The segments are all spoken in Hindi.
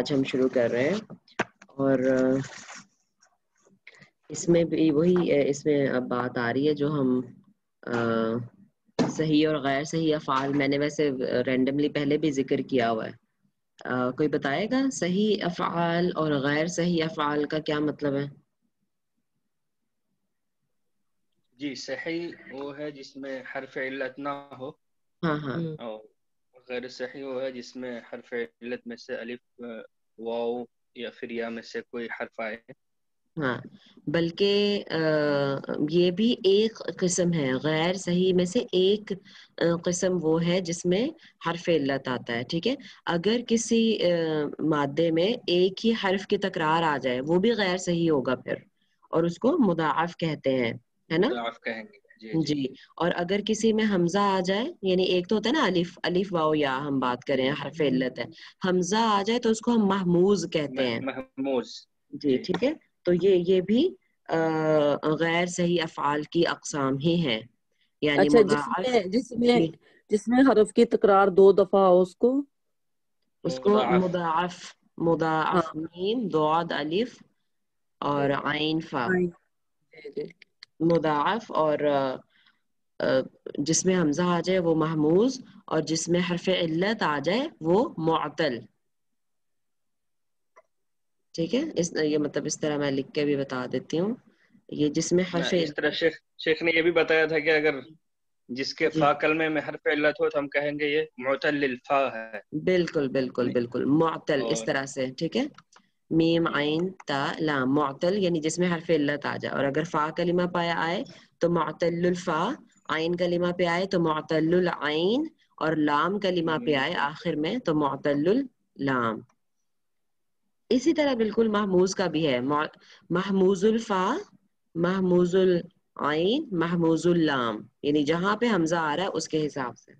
आज हम शुरू कर रहे हैं और अ, इसमें भी वही अ, इसमें अब बात आ रही है जो हम अ, सही और गैर सही अफ़ाल मैंने वैसे रैंडमली पहले भी ज़िक्र किया हुआ है। अ, कोई बताएगा सही अफ़ाल और गैर सही अफ़ाल का क्या मतलब है? जी सही वो है जिसमें हरफ इल्लत ना हो। हाँ हाँ। हम्म, और गैर सही वो है जिसमें हरफ इल्लत में से अलिफ अ, वाव या फिर या में से कोई हर्फ आए। हाँ बल्कि ये भी एक किस्म है गैर सही में से एक किस्म वो है जिसमें हर्फ इल्लत आता है ठीक है? अगर किसी मादे में एक ही हर्फ की तकरार आ जाए वो भी गैर सही होगा फिर और उसको मुदाफ कहते हैं है ना? कहेंगे जी जी। जी और अगर किसी में हमजा आ जाए यानी एक तो होता है ना अलिफ अलिफ वाओ या हम बात करें हर्फ इल्लत है हमजा आ जाए तो उसको हम महमूज कहते हैं। महमूज जी। ठीक है? तो ये ये भी अ, गैर सही अफ़ाल की अक़साम ही हैं। यानी अच्छा जिसमें जिसमें जिसमें हरफ की तकरार दो दफ़ा हो उसको? उसको मुदाफ। मुदाअफ हाँ। मीम दोद अलिफ और आइन फा। मुदाअफ और जिसमें हमजा आ जाए वो महमूज और जिसमें हरफ इल्लत आ जाए वो मुअतल ठीक है? इस ये मतलब इस तरह मैं लिख के भी बता देती हूँ। ये जिसमें हरफ इस तरह शेख शेख ने ये भी बताया था कि अगर जिसके जी। फा कलमे में हरफ इल्लत हो तो हम कहेंगे ये मुतल फा है। बिल्कुल बिल्कुल बिल्कुल। मुअतल इस तरह से ठीक है? मीम हम्म, आइन ता लाम। मुअतल यानी जिसमें हरफ इल्लत आ जाए और अगर फा कलिमा पाया आए तो मुअतल्लुल फा। आइन कलिमा पे आए तो मुअतल्लुल आइन। और लाम कलिमा पे आए आखिर में तो मुअतल्लुल लाम। इसी तरह बिल्कुल महमूज का भी है। महमूजुल फा महमूजुल आइन महमूजुल लाम। यानी जहाँ पे हमजा आ रहा है उसके हिसाब से।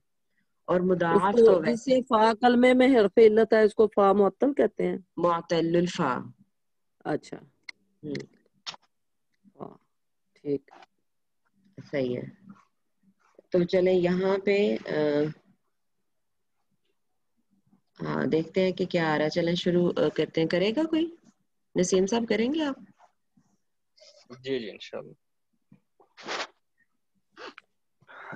और मुदाफ तो वैसे फा कलमे में हरफ इल्लत है उसको फा मुअत्तल कहते हैं। मुअतल्लुल फा। अच्छा। हम्म, ठीक। सही है। तो चले यहाँ पे आ, हाँ देखते हैं कि क्या आ रहा है चलें शुरू अ, करते हैं करेगा कोई नसीम साहब करेंगे आप जी जी इंशाल्लाह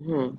हम्म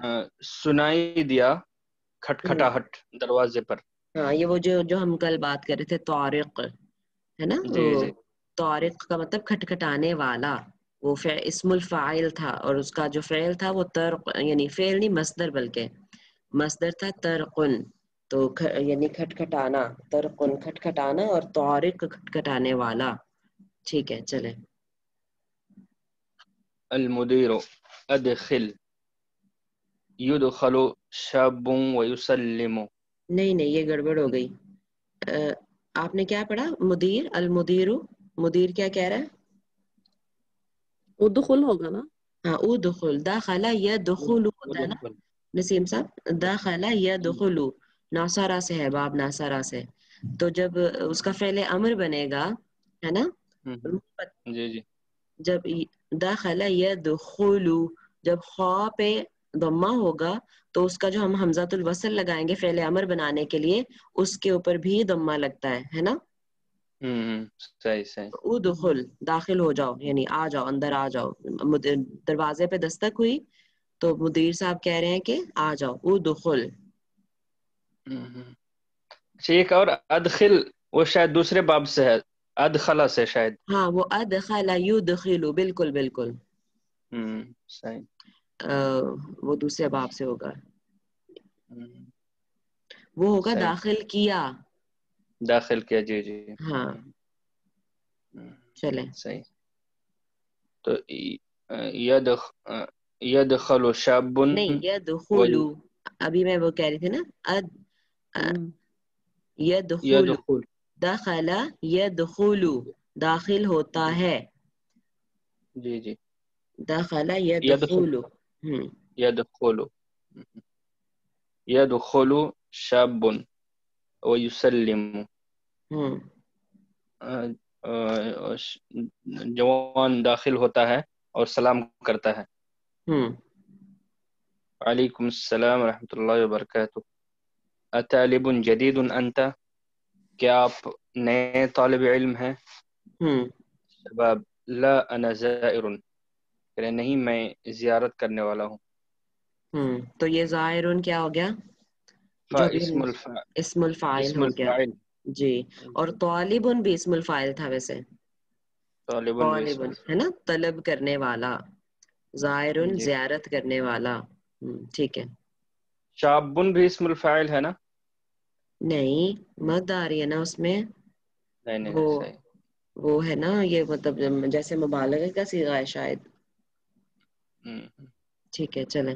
सुनाई दिया खटखटाहट हम्म। दरवाजे पर। हाँ ये वो जो जो हम कल बात कर रहे थे तारिक है ना? जी, तो तारिक का मतलब खटखटाने वाला वो इसमुल फ़ाइल था और उसका जो फेल था वो तर यानी फेल नहीं मस्दर बल्कि मस्दर था तरकुन तो ख, यानी खटखटाना तरकुन खटखटाना और तारिक खटखटाने वाला। ठीक है चले। अलमुदीरो अदखिल। युद खलो शबुं वयुसलिमो नहीं नहीं ये गड़बड़ हो गई। आ, आपने क्या पढ़ा? मुदीर अल मुदीरु मुदीर क्या कह रहा है? उदखुल होगा ना? हाँ उदखुल। दाखला या दुखुलू होता है ना? नसीम साहब दाखला या दुखुलू नासारा से है बाब नासारा से। तो जब उसका फैले अमर बनेगा है ना? जी जी। जब दाखला या दुखुलू जब खा पे दम्मा होगा तो उसका जो हम हमजातुल वसल लगाएँगे फेले अमर बनाने के लिए उसके ऊपर भी दम्मा लगता है है ना? हम्म सही सही। उदखुल दाखिल हो जाओ यानी आ जाओ अंदर आ जाओ। दरवाजे पे दस्तक हुई तो मुदीर साहब कह रहे हैं कि आ जाओ उदखुल। हम्म, हम्म। अच्छा एक और अदखिल वो शायद दूसरे बाब से है अदखला से शायद। हाँ वो अदखला युदखिलु बिल्कुल बिल्कुल। हम्म सही। वो दूसरे बाब से होगा। हम्म, वो होगा दाखिल किया। दाखिल किया जी जी। हाँ। हम्म, चले। सही। तो यद यदखलु शाबुन नहीं यदखुलु। अभी मैं वो कह रही थी ना अद यदखुलु। यदखुल। दखला यदखुलु। दाखिल होता है। जी जी। दखला यदखुलु। हम्म हम्म अ, अ, श- जवान दाखिल होता है और सलाम करता है। हम्म वालेकुम सलाम रहमतुल्लाहि व बरकातुहू। अतालिबुन जदीदुन अंता? क्या आप नए तालिब इल्म हैं? शबाब ला अना ज़ाइरुन। कह रहे नहीं मैं जियारत करने वाला हूँ। हम्म तो ये जाहिरुन क्या हो गया? भी इस्मुल फ़ाइल हो गया। जी और तालिबुन भी इस्मुल फ़ाइल था वैसे। तालिबुन है ना? तलब करने वाला जाहिरुन जियारत करने वाला। हम्म, ठीक है। शाबुन भी इस्मुल फ़ाइल है ना? नहीं मद आ रही है ना उसमें? नहीं नहीं वो- वो है ना ये मतलब जैसे मुबालगे का सीगा है शायद। हम्म। ठीक है चलें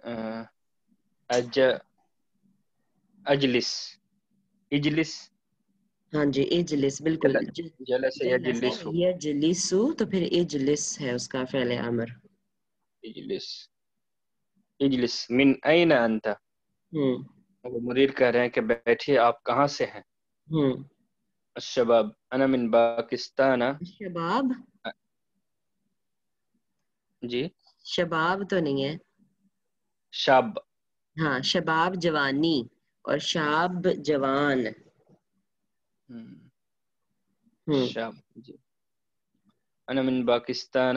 अ, अज अजलिस इजलिस हाँ जी इजलिस बिल्कुल जल- ज- जलस यजलिस यजलिसु तो फिर इजलिस है उसका फ़ेल अमर इजलिस इजलिस मिन अइन अंत हम्म वो मुदीर कह रहे हैं कि बैठिए आप कहाँ से हैं हम्म शबाब अना मिन पाकिस्तान शबाब जी शबाब तो नहीं है शाब हाँ शबाब जवानी और शाब जवान हम्म, हम्म शाब जी अना मिन पाकिस्तान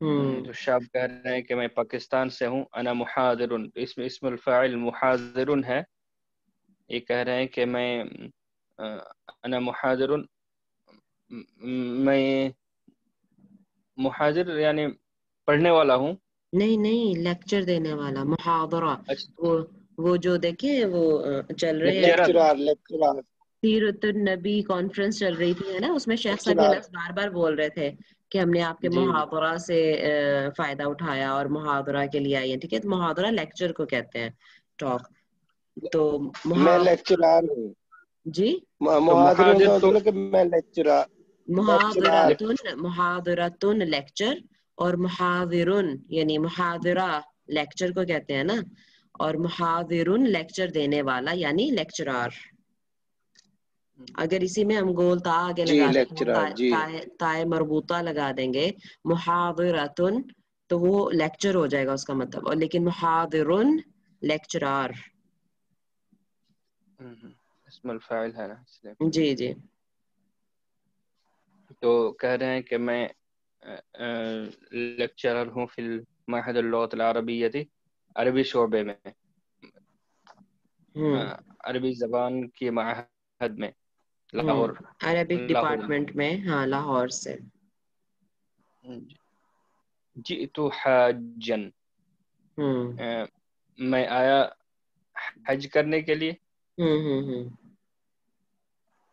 तो शाब कह रहे हैं कि मैं पाकिस्तान से हूँ अना मुहादिर इसमें इसमुल फ़ाइल मुहादिर है। ये कह रहे हैं कि मैं अना मुहादिर मैं मुहाजिर यानी पढ़ने वाला हूँ। नहीं नहीं लेक्चर देने वाला मुहादरा। अच्छा। वो वो जो देखे वो चल रहे हैं। लेक्चरर लेक्चरर लेक्चरर नबी कॉन्फ्रेंस चल रही थी है ना? उसमें शेख साहब ये बार बार बोल रहे थे कि हमने आपके जी। से फ़ायदा उठाया और मुहादरा के लिए आई है ठीक है? तो मुहादरा लेक्चर को कहते हैं टॉक तो मैं लेक्चरर हूँ। जी? का तो- मतलब मैं लेक्चरर मुहादरातुन मुहादरातुन लेक्चर और मुहादिरुन यानी मुहादिरा लेक्चर को कहते हैं ना? और मुहादिरुन लेक्चर देने वाला यानी लेक्चरार अगर इसी में हम गोल ता आगे लगा ताए, ताए, मरबूता लगा देंगे। मुहादिरतुन तो वो लेक्चर हो जाएगा उसका मतलब। और लेकिन मुहावरुन हम्म, लेक्चरार है ना जी जी। तो कह रहे हैं कि मैं लेक्चरर हूँ फिल महदरबी अरबी शोबे में। हम्म। अरबी जबान के माहद में। लाहौर अरबिक लाहौर में। डिपार्टमेंट में हाँ लाहौर से जितु हाजन हम्म अ, मैं आया हज करने के लिए हम्म हम्म हम्म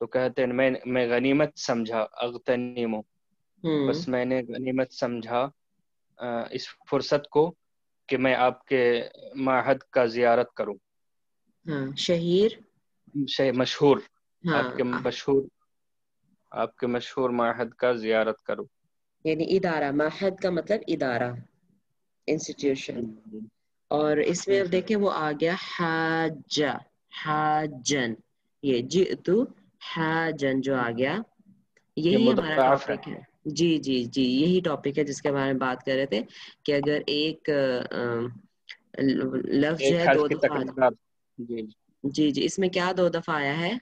तो कहते हैं मैं मैं गनीमत समझा अगतनीमो हम्म बस मैंने गनीमत समझा अ, इस फुर्सत को कि मैं आपके माहद का जियारत करूँ। हाँ शहीर? शे मशहूर। हाँ आपके मशहूर आपके मशहूर माहद का जियारत करूँ। यानी इदारा माहद का मतलब इदारा इंस्टीट्यूशन और इसमें अब। देखें वो आ गया हाजा हाजन। ये जितु हाजन जो आ गया यही हमारा टॉपिक है। जी जी जी यही टॉपिक है जिसके बारे में बात कर रहे थे कि अगर एक लफ्ज है दो दफ़ा जी जी। जी जी इसमें क्या दो दफ़ा आया है?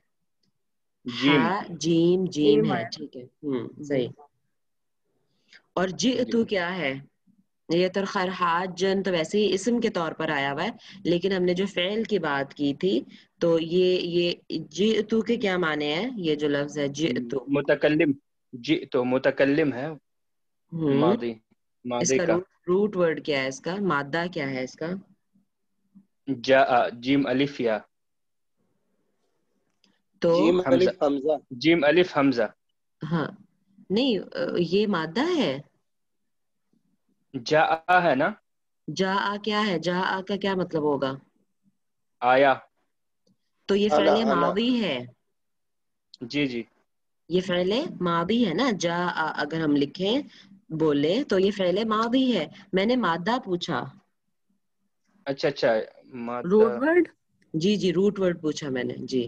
जीम। हा जीम जीम है ठीक है हम्म सही। और जितु क्या है? ये तो खैर हाजन तो वैसे ही इसम के तौर पर आया हुआ है लेकिन हमने जो फेल की बात की थी तो ये ये जितु के क्या माने हैं? ये जो लफ्ज है जितु मुतकल्लिम। जी तो मुतकल्लिम है हम्म। मादी मादी इसका का। रूट रूट वर्ड क्या है इसका? मादा क्या है इसका? जा जीम अलिफ या। तो जीम हमजा। अलिफ हमजा। जीम अलिफ हमजा। हाँ। नहीं ये मादा है? जा आ है ना? जा आ क्या है? जा आ का क्या मतलब होगा? आया। तो ये फ़िल। मादी है। जी जी। ये फ़िल मादी है ना जा आ अगर हम लिखें बोले तो ये फ़िल मादी है। मैंने मादा पूछा। अच्छा अच्छा रूट वर्ड जी जी रूट वर्ड पूछा मैंने जी।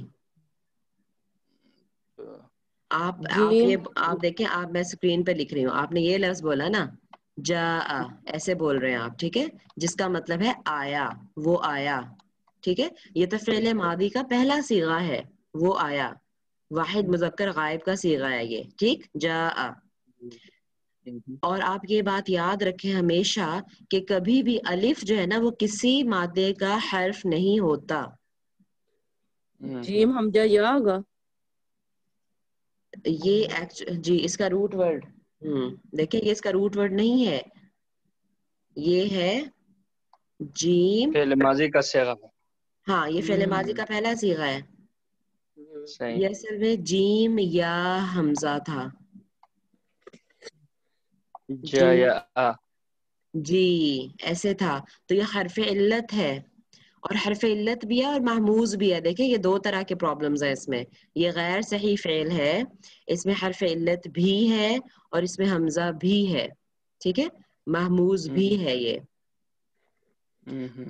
आप आप। ये आप देखें आप मैं स्क्रीन पे लिख रही हूँ। आपने ये लफ्ज बोला ना जा आ, ऐसे बोल रहे हैं आप ठीक है? जिसका मतलब है आया वो आया ठीक है? ये तो फ़िल मादी का पहला सीगा है वो आया। वाहिद मुजक्कर गायब का सीगा है ये। ठीक? जा और आप ये बात याद रखें हमेशा कि कभी भी अलिफ जो है ना वो किसी मादे का हर्फ नहीं होता। जीम हमजा या होगा ये एक्चु जी इसका रूट वर्ड हम्म। देखिए ये इसका रूट वर्ड नहीं है। ये है जीम। फेल माजी का सेगा। है हाँ ये फेले माजी हम्म। का पहला सीगा है। सही। में जीम या हमजा था? जा जी। या आ। जी ऐसे था। तो ये हरफ इल्लत है और हरफ इल्लत भी है और महमूज भी है। देखिए ये दो तरह के प्रॉब्लम्स हैं इसमें। ये गैर सही फेल है इसमें हरफ इल्लत भी है और इसमें हमजा भी है। ठीक है? महमूज भी है ये। हम्म,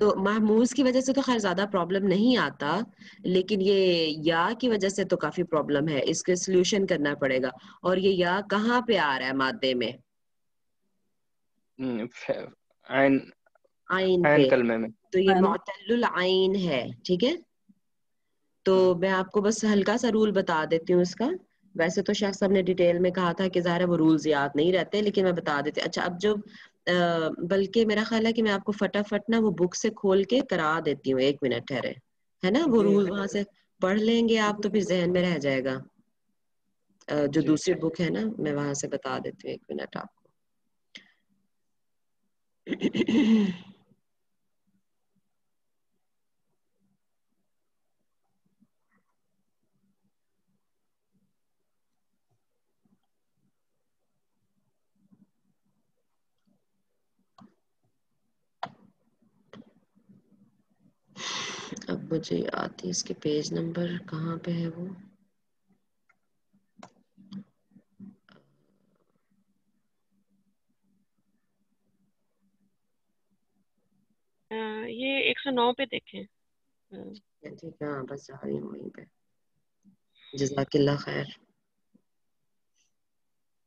तो महमूज की वजह से तो खैर ज़्यादा प्रॉब्लम नहीं आता लेकिन ये या की वजह से तो काफ़ी प्रॉब्लम है। इसके सोल्यूशन करना पड़ेगा। और ये या कहाँ पे आ रहा है मादे में? हम्म, आइन आइन आइन पे। कलमे में तो ये। मुअत्तलुल आइन है ठीक है? तो मैं आपको बस हल्का सा रूल बता देती हूँ इसका। वैसे तो शेख साहब ने डिटेल में कहा था कि ज़ाहिर है वो रूल्स याद नहीं रहते लेकिन मैं बता देती हूँ। अच्छा अब जो बल्कि मेरा ख्याल है कि मैं आपको फटाफट ना वो बुक से खोल के करा देती हूँ एक मिनट ठहरे। है ना? वो रूल वहाँ से पढ़ लेंगे आप तो फिर जहन में रह जाएगा। जो दूसरी बुक है ना मैं वहाँ से बता देती हूँ एक मिनट आपको अब मुझे याद नहीं इसके पेज नंबर कहाँ पे है वो? ये 109 पे देखें। ठीक है हाँ बस जा रही हूँ वहीं पे। जजाकिल्ला खैर।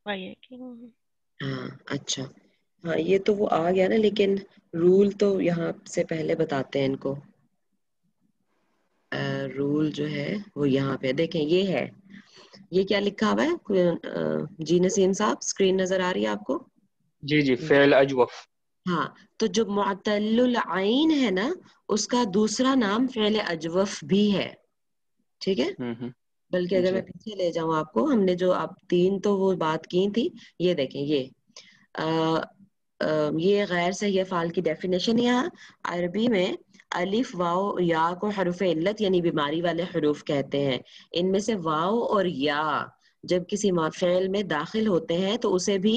है हाँ अच्छा। हाँ ये तो वो आ गया ना लेकिन रूल तो यहाँ से पहले बताते हैं इनको। रूल जो है वो यहाँ पे देखें ये है। ये क्या लिखा हुआ है? जी नसीम साहब स्क्रीन नज़र आ रही है आपको? जी जी। फेल अजवफ। हाँ तो जो आइन है ना उसका दूसरा नाम फेल अजवफ भी है। ठीक है? हम्म, हम्म, बल्कि अगर मैं पीछे ले जाऊँ आपको हमने जो आप तीन तो वो बात की थी ये देखें ये। आ, ये गैर सही फाल की डेफिनेशन यहाँ अरबी में अलिफ वाओ या को हरूफ इल्लत यानी बीमारी वाले हरूफ कहते हैं। इनमें से वाओ और या जब किसी फेल में दाखिल होते हैं तो उसे भी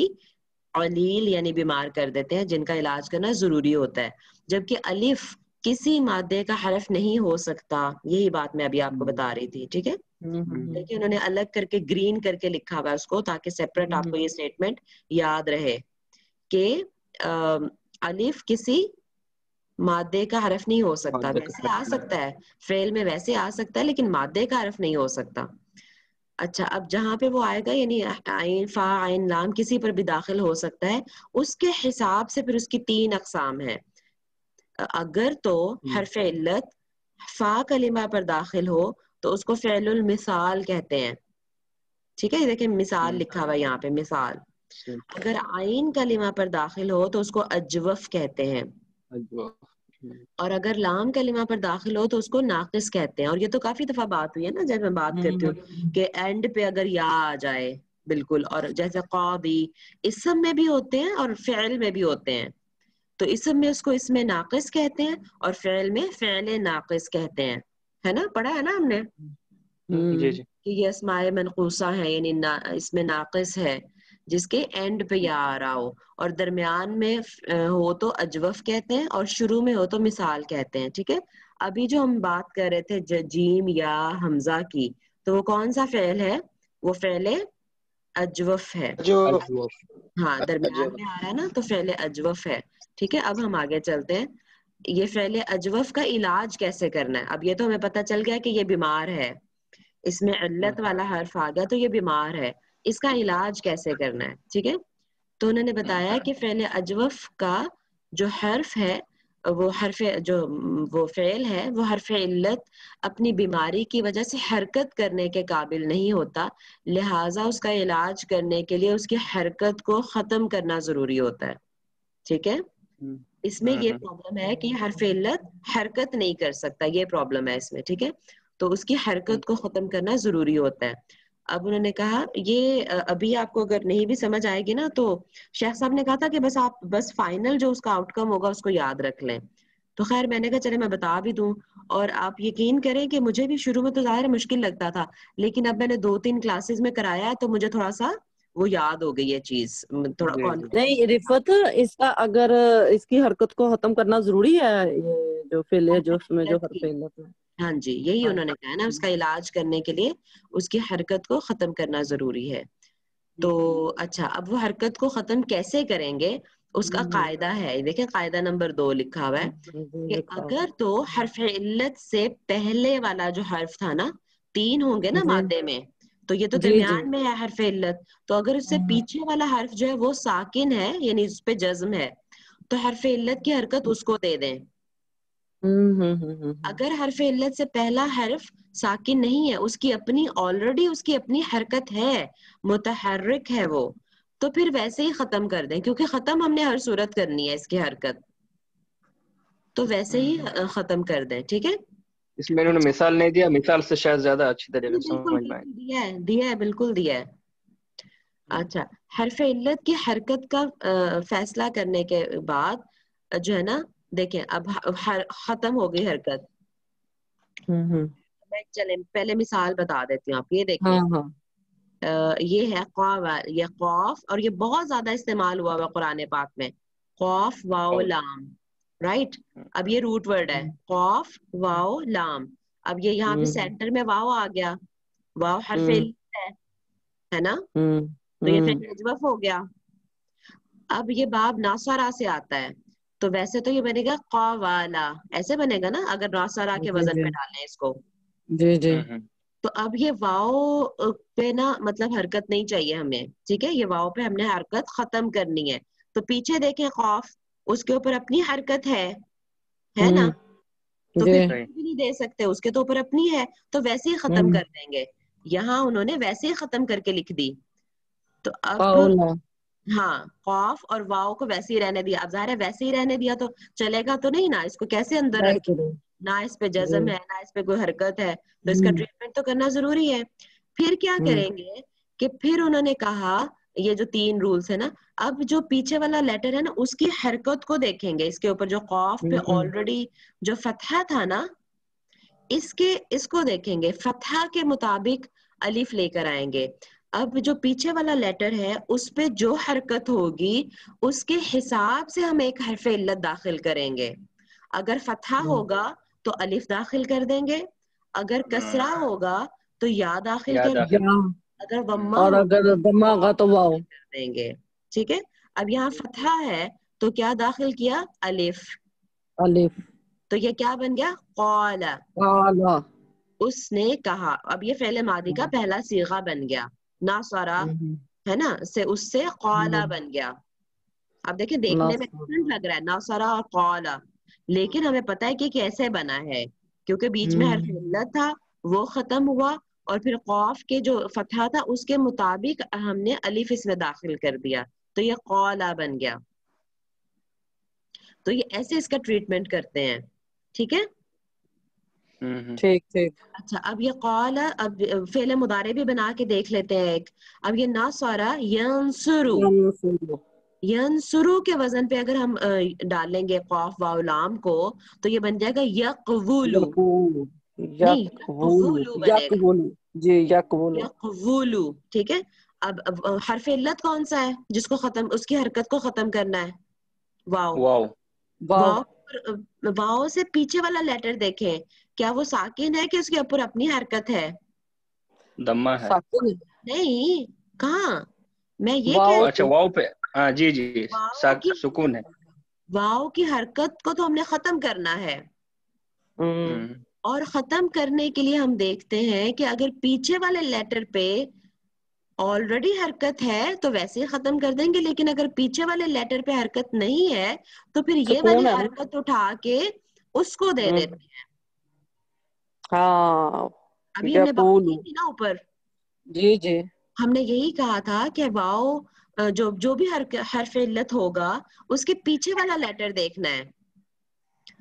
अलील यानी बीमार कर देते हैं जिनका इलाज करना ज़रूरी होता है। जबकि अलिफ किसी मादे का हरफ नहीं हो सकता यही बात मैं अभी आपको बता रही थी ठीक है? देखिए उन्होंने अलग करके ग्रीन करके लिखा हुआ है उसको ताकि सेपरेट आपको ये स्टेटमेंट याद रहे। कि अलिफ किसी मादे का हरफ नहीं हो सकता। वैसे आ सकता है फेल में वैसे आ सकता है लेकिन मादे का हरफ नहीं हो सकता। अच्छा अब जहाँ पे वो आएगा यानी आइन फा आइन लाम किसी पर भी दाखिल हो सकता है। उसके हिसाब से फिर उसकी तीन अकसाम है। अगर तो हरफ इल्लत फा कलिमा पर दाखिल हो तो उसको फेलुल मिसाल कहते हैं। ठीक है? ये देखिए मिसाल हम्म। लिखा हुआ है यहाँ पे मिसाल। अगर आइन कलिमा पर दाखिल हो तो उसको अजवफ कहते हैं। हम्म, और अगर लाम कलिमा पर दाखिल हो तो उसको नाकिस कहते हैं। और ये तो काफ़ी दफ़ा बात हुई है ना जब मैं बात करती हूँ कि एंड पे अगर या आ जाए बिल्कुल। और जैसे कौदी इसम में भी होते हैं और फ़ैल में भी होते हैं। तो इसम में उसको इसमें नाकिस कहते हैं और फ़ैल में फ़ैल नाकिस कहते हैं। है ना? पढ़ा है ना हमने? जी हम्म जी। कि ये अस्माए मनकूसा है यानी ना, इसमें नाकिस है। जिसके एंड पे या आ रहा हो। और दरमियान में हो तो अजवफ कहते हैं और शुरू में हो तो मिसाल कहते हैं ठीक है? अभी जो हम बात कर रहे थे ज- जीम या हमजा की तो वो कौन सा फेल है? वो फेल अजवफ है। हाँ दरमियान में आ रहा है ना तो फेल अजवफ है ठीक है? अब हम आगे चलते हैं। ये फेल अजवफ का इलाज कैसे करना है? अब ये तो हमें पता चल गया कि ये बीमार है। इसमें अल्लत वाला हर्फ आ गया तो ये बीमार है। इसका इलाज कैसे करना है? ठीक है? तो उन्होंने बताया कि फेल अजवफ का जो हर्फ है वो हर्फ जो वो फेल है वो हर्फ इल्लत अपनी बीमारी की वजह से हरकत करने के काबिल नहीं होता। लिहाजा उसका इलाज करने के लिए उसकी हरकत को खत्म करना ज़रूरी होता है। ठीक है? इसमें ये हम्म। प्रॉब्लम है कि हर्फ इल्लत हरकत नहीं कर सकता ये प्रॉब्लम है इसमें। ठीक है? तो उसकी हरकत को खत्म करना ज़रूरी होता है। अब उन्होंने कहा ये अभी आपको अगर नहीं भी समझ आएगी ना तो शेख साहब ने कहा था कि बस आप बस फाइनल जो उसका आउटकम होगा उसको याद रख लें तो खैर मैंने कहा चले मैं बता भी दूँ और आप यकीन करें कि मुझे भी शुरू में तो ज़ाहिर मुश्किल लगता था लेकिन अब मैंने दो तीन क्लासेस में कराया है तो मुझे थोड़ा सा वो याद हो गई ये चीज़ थोड़ा। नहीं रिफत इसका अगर इसकी हरकत को खत्म करना ज़रूरी है ये जो फेल है जो उसमें जो हरकत की। है हाँ जी यही उन्होंने कहा ना उसका इलाज करने के लिए उसकी हरकत को खत्म करना ज़रूरी है। तो अच्छा अब वो हरकत को खत्म कैसे करेंगे उसका हम्म। कायदा है। देखिए कायदा नंबर दो लिखा हुआ है कि अगर तो हर्फ इल्लत से पहले वाला जो हर्फ था ना तीन होंगे ना मादे में तो ये तो दरमियान में है हर्फ इल्लत। तो अगर उससे हम्म। पीछे वाला हर्फ जो है वो साकिन है यानी उस पे जज्म है तो हर्फ इल्लत की हरकत उसको दे दें हम्म हम्म हम्म हम्म, हम्म। अगर हर्फ इल्लत से पहला हर्फ साकिन नहीं है उसकी अपनी ऑलरेडी उसकी अपनी हरकत है मुतहर्रिक है वो तो फिर वैसे ही खत्म कर दें क्योंकि खत्म हमने हर सूरत करनी है इसकी हरकत। तो वैसे ही खत्म कर दें ठीक है? इसमें इन्होंने मिसाल नहीं दिया मिसाल से शायद ज़्यादा अच्छी तरीके से समझ में आए दिया है दिया है बिल्कुल दिया है। अच्छा हरफ इल्लत की हरकत का फैसला करने के बाद जो है ना देखें अब हर खत्म हो गई हरकत। हम्म हम्म। मैं चले पहले मिसाल बता देती हूँ आप ये देखें। हाँ हाँ। अ, ये है कौवा ये कौफ और ये बहुत ज़्यादा इस्तेमाल हुआ हुआ कुरान पाक में। कौफ वाओ लाम राइट अब ये रूट वर्ड है। हम्म। कौफ वाओ लाम। अब ये यहाँ पे हम्म। सेंटर में वाओ आ गया। वाओ हरफ हम्म। है है ना? हम्म तो ये हम्म। फिर हो गया। अब ये बाब नासरा से आता है। तो वैसे तो ये बनेगा कवाला। ऐसे बनेगा ना अगर नासरा के वज़न पे डालें इसको। जी जी। हम्म, हम्म, तो अब ये वाओ पे ना मतलब हरकत नहीं चाहिए हमें ठीक है? ये वाओ पे हमने हरकत खत्म करनी है। तो पीछे देखें खौफ उसके ऊपर अपनी हरकत है। है ना? हम्म, तो फिर। भी नहीं दे सकते उसके तो ऊपर अपनी है तो वैसे ही खत्म। कर देंगे। यहाँ उन्होंने वैसे ही खत्म करके लिख दी। तो अब हाँ कौफ और वाओ को वैसे ही रहने दिया। अब ज़ाहिर है वैसे ही रहने दिया तो चलेगा तो नहीं ना? इसको कैसे अंदर रखें ना इस पे जज्म है ना इस पे कोई हरकत है तो इसका हम्म। ट्रीटमेंट तो करना ज़रूरी है। फिर क्या हम्म। करेंगे कि फिर उन्होंने कहा ये जो तीन रूल्स है ना अब जो पीछे वाला लेटर है ना उसकी हरकत को देखेंगे। इसके ऊपर जो कौफ पे हम्म। ऑलरेडी जो फतहा था ना इसके इसको देखेंगे। फतहा के मुताबिक अलिफ लेकर आएँगे। अब जो पीछे वाला लेटर है उस पे जो हरकत होगी उसके हिसाब से हम एक हरफ इल्लत दाखिल करेंगे। अगर फतहा हम्म। होगा तो अलिफ दाखिल कर देंगे। अगर कसरा होगा तो या दाखिल या कर देंगे। अगर वम्मा और अगर दमा का तो वाओ। कर देंगे। ठीक है? अब यहाँ फतहा है तो क्या दाखिल किया? अलिफ। अलिफ। तो ये क्या बन गया? कौला। काला। उसने कहा। अब ये फेले मादी का पहला सीगा बन गया। नासरा। है ना से उससे कौला हम्म। बन गया अब देखिए देखने में। डिफरेंट लग रहा है नासरा और कौला लेकिन हमें पता है कि कैसे बना है क्योंकि बीच में हर हम्म। था वो खत्म हुआ और फिर कौफ के जो फतहा था उसके मुताबिक हमने अलिफ इसमें दाखिल कर दिया तो ये कौला बन गया तो ये ऐसे इसका ट्रीटमेंट करते हैं ठीक है ठीक ठीक। अच्छा अब ये कौल अब फेले मुदारे भी बना के देख लेते हैं एक। अब ये नासारा यंसुरु। यंसुरु। यंसुरु के वज़न पे अगर हम डालेंगे कौफ वाव लाम को तो ये बन जाएगा यकवुलु। यकवुलु। यकवुलु। बनेगा। यकवुलु। जी यकवुलु। यकवुलु ठीक है? अब, अब हरफ इल्लत कौन सा है जिसको खत्म उसकी हरकत को खत्म करना है? वाव। वाव। वाव। वाव से पीछे वाला लेटर देखें। क्या वो साकिन है कि उसके ऊपर अपनी हरकत है? दम्मा है। साकिन? नहीं कहाँ? मैं ये वाव। कह अच्छा वाव पे। हाँ जी जी सुकून है। वाव की हरकत को तो हमने खत्म करना है। हम्म, हम्म, और खत्म करने के लिए हम देखते हैं कि अगर पीछे वाले लेटर पे ऑलरेडी हरकत है तो वैसे ही खत्म कर देंगे लेकिन अगर पीछे वाले लेटर पे हरकत नहीं है तो फिर ये वाली हरकत उठा के उसको दे हम्म। देते हैं। हाँ अभी हमने बात की थी ना ऊपर। जी जी। हमने यही कहा था कि अ, जो जो भी हर हरफ इल्लत होगा उसके पीछे वाला लेटर देखना है।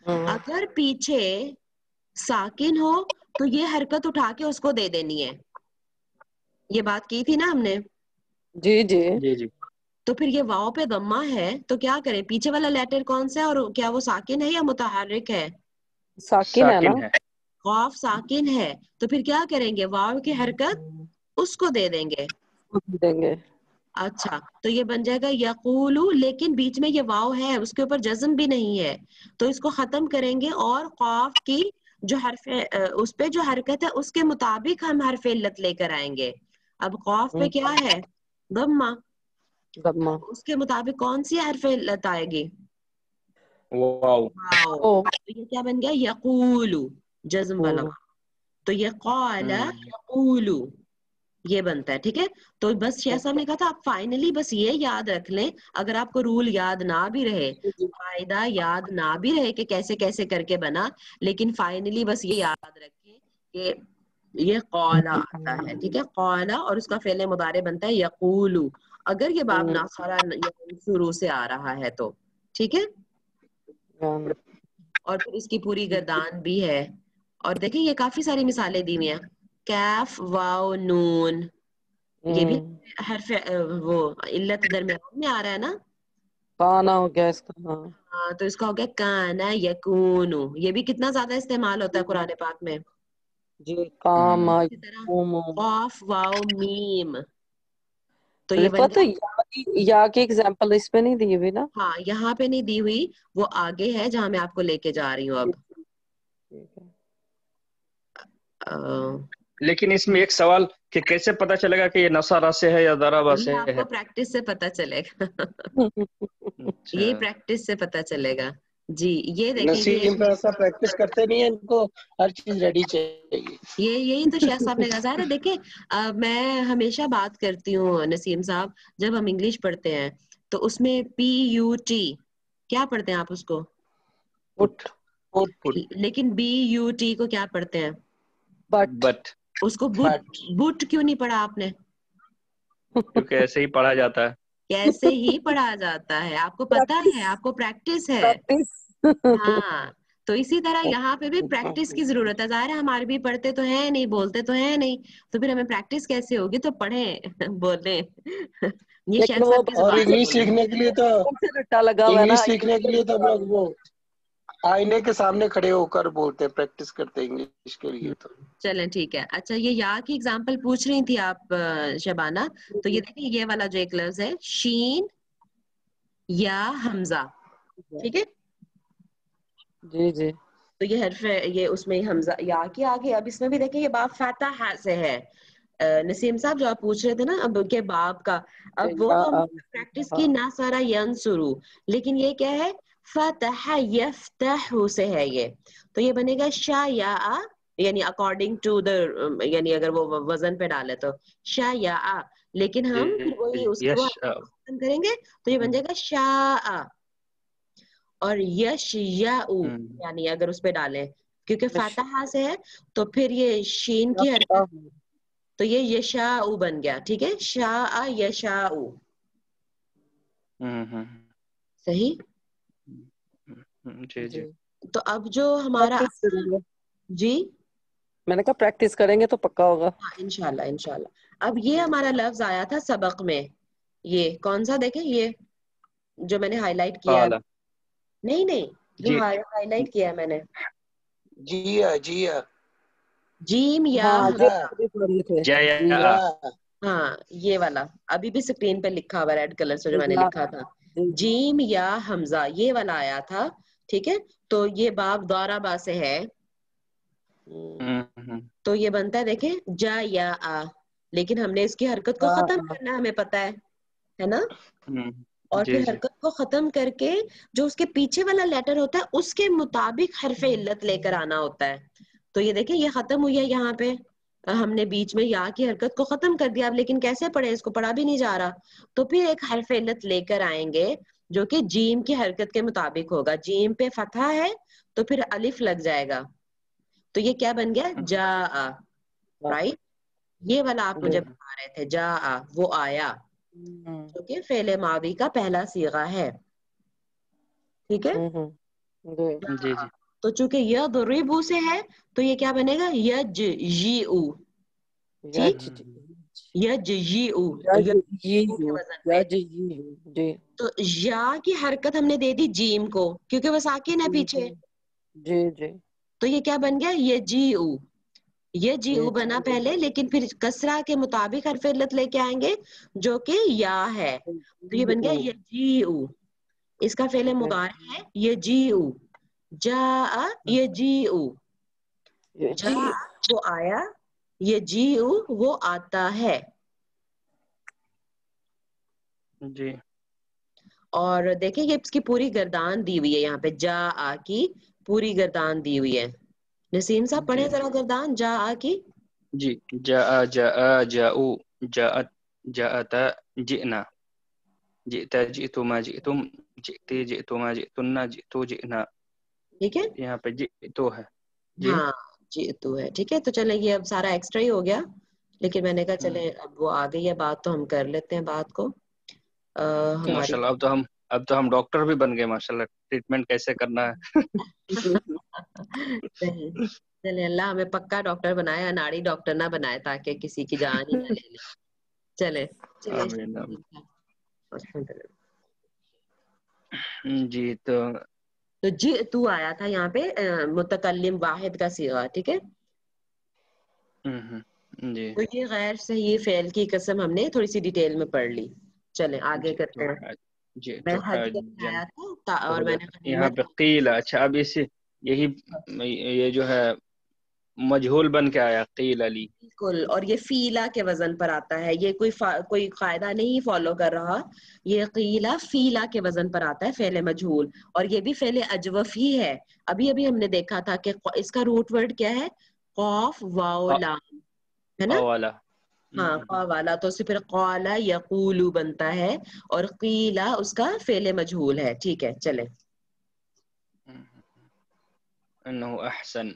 हम्म, अगर पीछे साकिन हो तो ये हरकत उठा के उसको दे देनी है। ये बात की थी ना हमने? जी जी। जी जी। तो फिर ये वाओ पे दम्मा है तो क्या करें? पीछे वाला लेटर कौन सा है और क्या वो साकिन है या मुतहर्रिक है? साकिन है ना? है। खौफ साकिन है तो फिर क्या करेंगे? वाव की हरकत उसको दे देंगे। देंगे। अच्छा तो ये बन जाएगा यकूलू लेकिन बीच में ये वाव है उसके ऊपर जज्म भी नहीं है। तो इसको खत्म करेंगे और खौफ की जो हरफ उस पे जो हरकत है उसके मुताबिक हम हरफ इल्लत लेकर आएँगे। अब खौफ पे। क्या है? दम्मा दम्मा उसके मुताबिक कौन सी हरफ इल्लत आएगी? वाव। वाव। ओ। तो ये क्या बन गया? यकूलू। जज्म वाला हम्म, तो ये कौला हम्म। यकूलू ये बनता है ठीक है? तो बस शेख साहब ने कहा था आप फाइनली बस ये याद रख लें अगर आपको रूल याद ना भी रहे कायदा याद ना भी रहे कि कैसे कैसे करके बना लेकिन फाइनली बस ये याद रखें कि ये कौला आता है ठीक है? कौला और उसका फेले मुदारे बनता है यकूलू। अगर ये बाब हम्म। नासारा शुरू से आ रहा है तो ठीक है? हाँ, और फिर इसकी पूरी गर्दान भी है। और देखिए ये काफ़ी सारी मिसालें दी हुई हैं। कैफ वाव नून ये भी हम्म, हरफ अ, वो इल्लत दरमियान में आ रहा है ना? काना हो गया इसका हाँ। हाँ तो इसका हो गया काना यकूनु। ये भी कितना ज़्यादा इस्तेमाल होता है कुरान पाक में? जी काम तरह कॉफ वाव मीम। तो ये बन गया या की एग्जांपल इस पे नहीं दी हुई ना? हाँ यहाँ पे नहीं दी हुई वो आगे है जहाँ मैं आपको लेके जा रही हूँ अब। ठीक है। लेकिन इसमें एक सवाल कि कैसे पता चलेगा कि ये नसारा से है या दराबा से है? प्रैक्टिस से पता चलेगा। अच्छा, ये प्रैक्टिस से पता चलेगा। जी ये देखिए प्रैक्टिस करते नहीं है इनको हर चीज़ रेडी चाहिए। ये यही तो शेख साहब ने कहा ज़ाहिर है देखिए अ, मैं हमेशा बात करती हूँ नसीम साहब जब हम इंग्लिश पढ़ते हैं तो उसमें पी यू टी क्या पढ़ते हैं आप उसको? Put Put. लेकिन बी यू टी को क्या पढ़ते हैं? बट बट उसको बुट बट क्यों नहीं पढ़ा आपने? क्योंकि ऐसे ही पढ़ा जाता है। कैसे ही पढ़ा जाता है। आपको पता है आपको प्रैक्टिस है। हाँ तो इसी तरह यहाँ पे भी प्रैक्टिस की ज़रूरत है। ज़ाहिर है हमारे भी पढ़ते तो है नहीं बोलते तो है नहीं तो फिर हमें प्रैक्टिस कैसे होगी? तो पढ़े बोले। ये इंग्लिश सीखने के लिए तो लगा हुआ है ना सीखने के लिए तो वो आईने के सामने खड़े होकर बोलते हैं प्रैक्टिस करते हैं इंग्लिश के लिए तो। चलें ठीक है। अच्छा ये या की एग्जांपल पूछ रही थी आप शबाना? तो ये देखिए ये वाला जो एक लफ्ज है शीन या हमजा। ठीक है? जी जी। तो ये हर्फ है, ये उसमें हमजा या के आगे अब इसमें भी देखिए ये बाब फतह से है। नसीम साहब जो आप पूछ रहे थे ना अब के बाप का अब वो हम प्रैक्टिस की ना सारा यंग शुरू। लेकिन ये क्या है फतह यफ्तहु से है ये। तो ये बनेगा शा या आ यानी अकॉर्डिंग टू द यानी अगर वो वज़न पे डाले तो। शा या आ लेकिन हम वही उसको करेंगे तो ये बन जाएगा शा और यश या हम्म। यानी अगर उस पे डालें क्योंकि यश- फातहा से है तो फिर ये शीन की हरकत तो ये यशाउ बन गया ठीक है? शाह हम्म, हम्म, सही? हम्म, जी जी। तो अब जो हमारा। जी? मैंने कहा प्रैक्टिस करेंगे तो पक्का होगा। हाँ इनशाला इंशाल्लाह। अब ये हमारा लफ्ज आया था सबक में। ये कौन सा देखें? ये जो मैंने हाईलाइट किया। नहीं नहीं जी जो। हाईलाइट किया मैंने। जिया जिया। जीम या हाँ हाँ हाँ ये वाला। अभी भी स्क्रीन पे लिखा हुआ रेड कलर से जो मैंने लिखा था। जीम या हमजा ये वाला आया था। ठीक है? तो ये बाब द्वारा बा से है। हम्म, हम्म, तो ये बनता है देखें जा या आ। लेकिन हमने इसकी हरकत को खत्म। करना हमें पता है। है ना? हम्म, और फिर हरकत को खत्म करके जो उसके पीछे वाला लेटर होता है उसके मुताबिक हरफे इल्लत लेकर आना होता है। तो ये देखिए ये खत्म हुई है यहाँ पे। हमने बीच में या की हरकत को खत्म कर दिया। अब लेकिन कैसे पढ़े? इसको पढ़ा भी नहीं जा रहा। तो फिर एक हरफ इल्लत लेकर आएँगे। जो कि जीम की हरकत के मुताबिक होगा। जीम पे फतहा है तो फिर अलिफ लग जाएगा। तो ये क्या बन गया? जा आ। राइट ये वाला आप मुझे बता रहे थे। जा आ वो आया। हम्म, जो कि फेले मावी का पहला सीगा है। ठीक है? हम्म, हम्म, जी। जी तो चूँकि यह दुरिबू से है तो ये क्या बनेगा? यज जी उ ठीक? तो या की हरकत हमने दे दी जीम को क्योंकि वो साकिन है पीछे। जी। जी तो ये क्या बन गया? ये जी उ। ये जी उ बना पहले लेकिन फिर कसरा के मुताबिक हरफ इल्लत लेके आएँगे जो कि या है। तो ये बन गया ये जी उ। इसका फेले मुदारी है ये जी उ। जा ये जी उ। जा वो आया ये जी उ वो आता है। जी। और देखिए ये इसकी पूरी गर्दान दी हुई है यहाँ पे जा आ की पूरी गर्दान दी हुई है। नसीम साहब पढ़े जरा गर्दान जा आ की। जी जा जा जाऊ जाअत जाअता जिना जिता जितुमा जितुम जिते जितुमा जितुन्ना जितु जिना ठीक है? यहाँ पे जितु है। जी। हाँ। जी तो है ठीक है? तो चले ये अब सारा एक्स्ट्रा ही हो गया। लेकिन मैंने कहा चले अब वो आ गई है बात तो हम कर लेते हैं बात को। माशाल्लाह अब तो हम अब तो हम डॉक्टर भी बन गए माशाल्लाह ट्रीटमेंट कैसे करना है? चले अल्लाह हमें पक्का डॉक्टर बनाए अनाड़ी डॉक्टर ना बनाए ताकि किसी की जान ही ना ले ले। चले चले। अल्हम्दुलिल्लाह। जी तो तो जी तू आया था यहाँ पे मुतकलम वाहिद का सिवा ठीक है? जी। तो ये गैर सही फेल की कसम हमने थोड़ी सी डिटेल में पढ़ ली। चले आगे करते हैं। तो जी मैं तो आया था ता- और मैंने यहाँ पे कीला अच्छा अब इसे यही ये जो है मजहूल बन के आया कील अली। बिल्कुल और ये फीला के वज़न पर आता है। ये कोई कोई कायदा नहीं फॉलो कर रहा। ये कीला फीला के वज़न पर आता है फैले मजहूल। और ये भी फैले अजवफ ही है। अभी अभी हमने देखा था कि इसका रूट वर्ड क्या है? कौफ वाओला हाँ। है। ना? वाला। हम्म, हाँ हम्म। वाला। तो उससे फिर कौला यकूलू बनता है और कीला उसका फेले मजहूल है। ठीक है चले। हम्म, अहसन।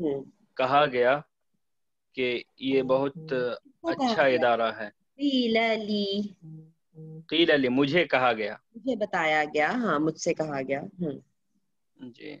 हम्म कहा गया कि ये बहुत अच्छा इदारा है कीला ली कील अली मुझे कहा गया मुझे बताया गया हाँ मुझसे कहा गया हम्म जी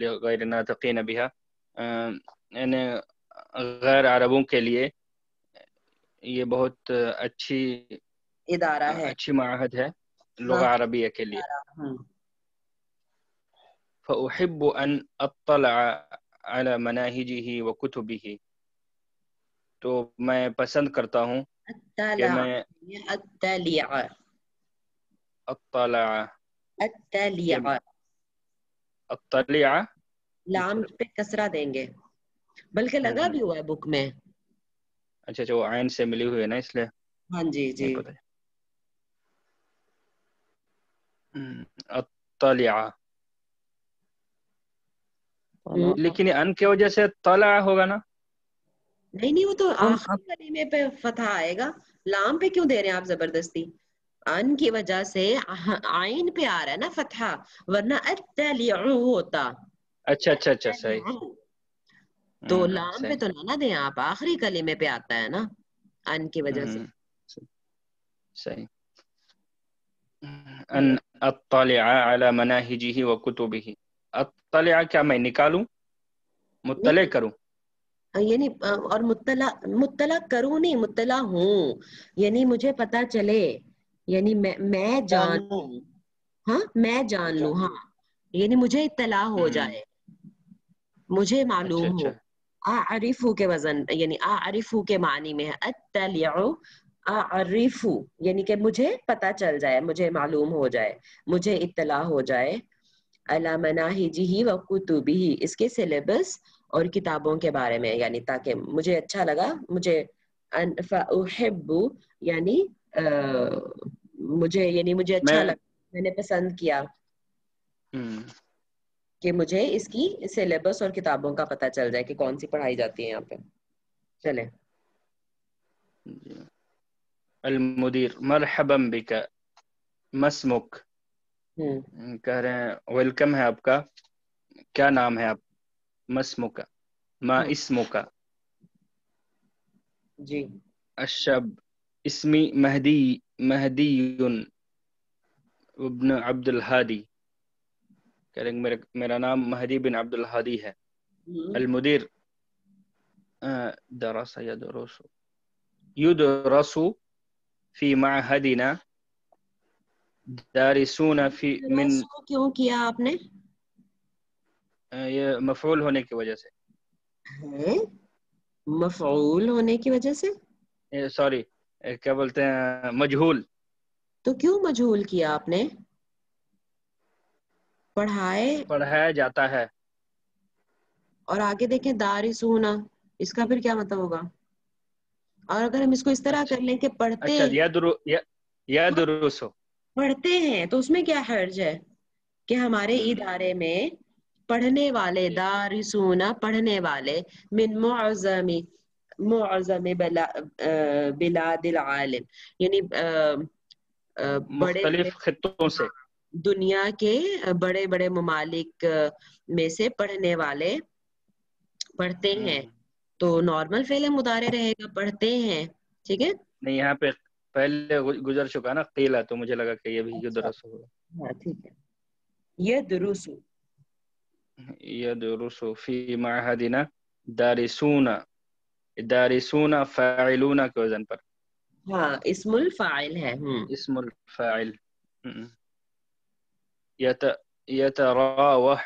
लग़ैर नातक़ीन बिहा यानी गैर अरबों के लिए ये बहुत अच्छी इदारा है अच्छी माहद है लोग हाँ, अरबिया के लिए फ़ुहब अन अतल अला मनाहिजी व कुतुबिही तो मैं पसंद करता हूँ कि मैं अत्तलिया अत्तलिया अत्तलिया? लाम पे कसरा देंगे। बल्कि लगा हम्म। भी हुआ है बुक में। अच्छा वो आयन से मिली हुई है ना इसलिए? हाँ जी जी। हम्म, अत्तलिया। हम्म। लेकिन अन की वजह से तला होगा ना? नहीं नहीं वो तो आखिरी कलीमे पे फतहा आएगा। लाम पे क्यों दे रहे हैं आप ज़बरदस्ती? अन की वजह से आइन पे आ रहा है ना फतहा वरना होता। अच्छा अच्छा अच्छा सही। तो हम्म, लाम पे तो ना ना दें आप आखिरी कलीमे पे आता है ना अन की वजह से। हम्म, सही। अन अला मनाहिजिही व कुतुबिही। अत्तलिअ क्या मैं निकालूं? मुत्तले करूँ? यानी और मुत्तला मुत्तला करूँ नहीं मुत्तला हूँ। यानी मुझे पता चले यानी मैं मैं जान लूँ। हाँ मैं जान लूँ जानू हाँ। यानी मुझे इत्तला हो हम्म, जाए। मुझे अच्छा मालूम हो। अच्छा। आरिफू के वज़न यानी आरिफू के मानी में है। अत्तलिउ आरिफू यानी कि मुझे पता चल जाए मुझे मालूम हो जाए मुझे इत्तला हो जाए। अला मनाहिजिही व कुतुबिही इसके सिलेबस और किताबों के बारे में यानी ताकि मुझे अच्छा लगा मुझे यानी मुझे यानी मुझे अच्छा मैं लगा मैंने पसंद किया। हम्म, कि मुझे इसकी सिलेबस और किताबों का पता चल जाए कि कौन सी पढ़ाई जाती है यहाँ पे। चले। अलमुदीर मरहबन बिका मस्मुक हम्म। कह रहे हैं वेलकम है आपका। क्या नाम है आप? मस्मुका। मा हम्म। इस्मुका। जी। अशब इसमी महदी महदीयुन इब्न अब्दुल हादी। कह रहे हैं मेरा मेरा नाम महदी बिन अब्दुल हादी है। अलमुदीर दरस यदरस युदरसु फ़ी मअहदिना दारिसून फ़ी मिन क्यों किया आपने? ये मफूल होने की वजह से। है? मफऊल होने की वजह से? सॉरी। क्या बोलते हैं मजहूल। तो क्यों मजहूल किया आपने? पढ़ाए? पढ़ाया जाता है। और आगे देखें दारिसूना इसका फिर क्या मतलब होगा? और अगर हम इसको इस तरह अच्छा। कर लें कि पढ़ते अच्छा हैं यदरु य- यदरुसु पढ़ते हैं तो उसमें क्या हर्ज है? कि हमारे हम्म, इदारे में पढ़ने वाले दारिसूना पढ़ने वाले मिन मुअज़्ज़मी मुअज़्ज़मी बिला अ, बिलादिल आलिम यानी बड़े खित्तों से दुनिया के बड़े बड़े ममालिक में से पढ़ने वाले पढ़ते हैं तो नॉर्मल फेल मुदारे रहेगा पढ़ते हैं ठीक है नहीं यहाँ पे पहले गुजर चुका ना कीला तो मुझे लगा कि ये भी अच्छा युदरसु होगा हाँ ठीक है ये दुरुसु यदरुसु फ़ी मअहदिना दारिसूना दारिसूना फाइलूना के वजन पर हाँ इस्मुल फाइल है हम्म इसमुल फाइल हम्म। यत यतरावह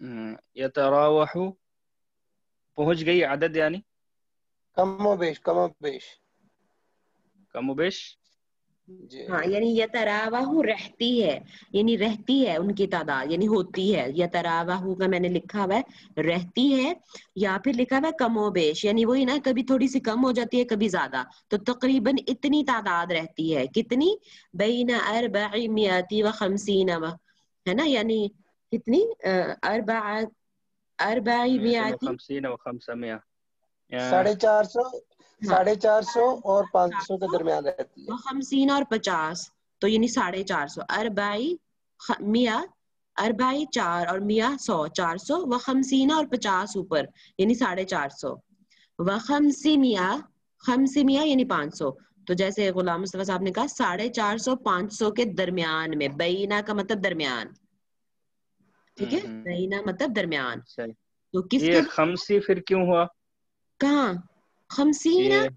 हम्म, यतरावह पहुंच गई आदद यानी कमो बेश कमो बेश कमोबेश जी हाँ यानी यतरावाहु रहती है यानी रहती है उनकी तादाद यानी होती है। यतरावाहु का मैंने लिखा हुआ है रहती है या फिर लिखा हुआ है कमोबेश यानी वही ना कभी थोड़ी सी कम हो जाती है कभी ज़्यादा। तो तकरीबन इतनी तादाद रहती है। कितनी? बैन अरबईमियाती व खमसीना व है ना? यानी कितनी? अरबा अरबईमियाती। खमसीन साढ़े चार सौ साढ़े चार सौ और पाँच सौ के दरमियान रहती है। व खमसीन और पचास तो यानी साढ़े चार सौ। अरबाई मिया अरबाई चार और मिया सौ चार सौ। व खमसीना और पचास ऊपर यानी साढ़े चार सौ। व खमसी मिया खमसी मिया यानी पाँच सौ। तो जैसे गुलाम मुस्तफ़ा साहब ने कहा साढ़े चार सौ पाँच सौ के दरमियान में बैना का मतलब दरमियान। ठीक है? हम्म, बैना मतलब दरमियान। तो किस ये खमसी फिर क्यों हुआ? कहाँ? खमसीना?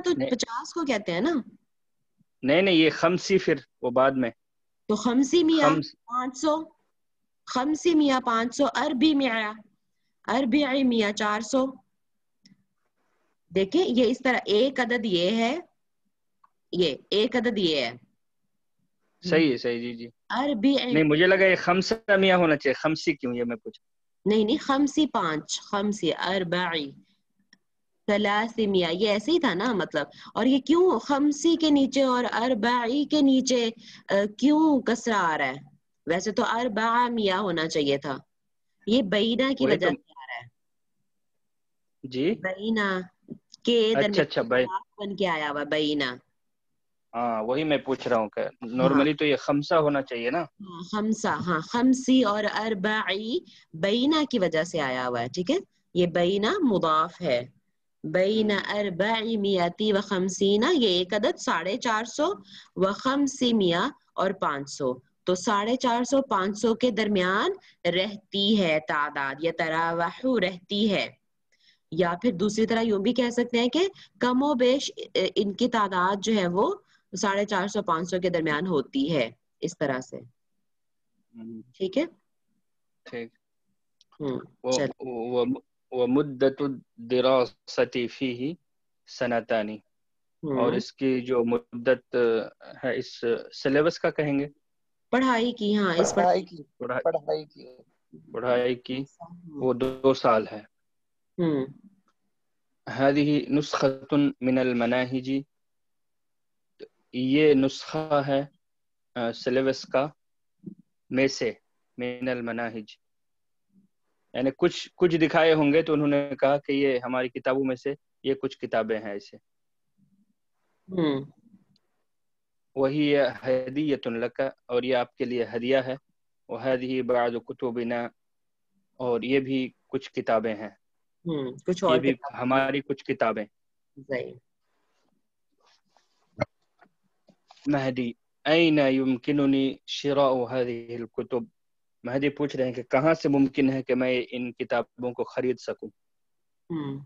तो पचास को कहते हैं ना? नहीं नहीं ये खमसी फिर वो बाद में। तो खमसी मिया पाँच सौ खमसी मिया पाँच सौ अरबी मिया अरबी आई मिया चार सौ। देखें ये इस तरह एक अदद ये है ये एक अदद ये है। सही है सही जी जी। अरबी नहीं मुझे लगा ये खमसा मिया होना चाहिए खमसी क्यों ये मैं पूछ नहीं नहीं खमसी पाँच खमसी अरबाई। सलासी मिया ये ऐसे ही था ना मतलब। और ये क्यों खमसी के नीचे और अरबाई के नीचे क्यों कसरा आ रहा है? वैसे तो अरबा मिया होना चाहिए था। ये बैना की वजह तो। से आ रहा है। जी? बैना के अच्छा अच्छा बन के आया हुआ है, बैना हाँ वही मैं पूछ रहा हूँ कि नॉर्मली तो ये खमसा होना चाहिए ना? हाँ, खमसा हाँ खमसी और अरबाई बैना की वजह से आया हुआ है ठीक है? ये बैना मुदाफ है। मियाती व खमसीना ये एक अदद साढ़े चार सौ व खमसी मिया और पाँच सौ तो साढ़े चार सौ पाँच सौ के दरमियान रहती है तादाद या तरावाहु रहती है। या फिर दूसरी तरह यूँ भी कह सकते हैं कि कमो बेश इनकी तादाद जो है वो साढ़े चार सौ पाँच सौ के दरमियान होती है इस तरह से। हम्म, ठीक है? ठीक। हम्म व चल। व वमुद्दतुद्दिरासति फ़ी सनातानी और इसकी जो मुद्दत है इस सिलेबस का कहेंगे? पढ़ाई की हाँ इस पढ़ाई की पढ़ाई, की। पढ़ाई की वो दो, दो साल है। हम्म। हदी नुस्खतुन मिनल मनाहिजी। ये नुस्खा है सिलेबस का में से मिनल जी यानी कुछ कुछ दिखाए होंगे तो उन्होंने कहा कि ये हमारी किताबों में से ये कुछ किताबें हैं ऐसे। हम्म। वही हदीयतुन लका और ये आपके लिए हदिया है। वहदी बाद कुतुबिना और ये भी कुछ किताबें हैं। हम्म कुछ ये और भी हमारी कुछ किताबें। सही। महदी अन युमकिनुनी कुतुब। महदी पूछ रहे हैं कि कहाँ से मुमकिन है कि मैं इन किताबों को खरीद सकूं हम्म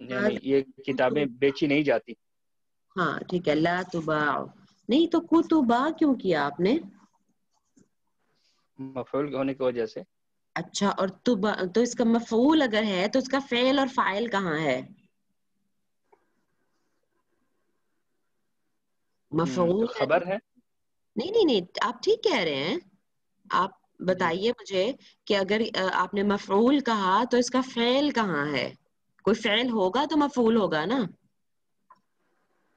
यानी ये किताबें बेची नहीं जाती हाँ ठीक है ला तुबाओ नहीं तो कुतुबा क्यों किया आपने मफूल होने की वजह से अच्छा और तुबा तो इसका मफूल अगर है तो इसका फेल और फाइल कहाँ है हम्म, मफूल तो खबर है? नहीं नहीं नहीं आप ठीक कह रहे हैं। आप बताइए मुझे कि अगर आपने मफूल कहा तो इसका फेल कहाँ है? कोई फेल होगा तो मफूल होगा ना?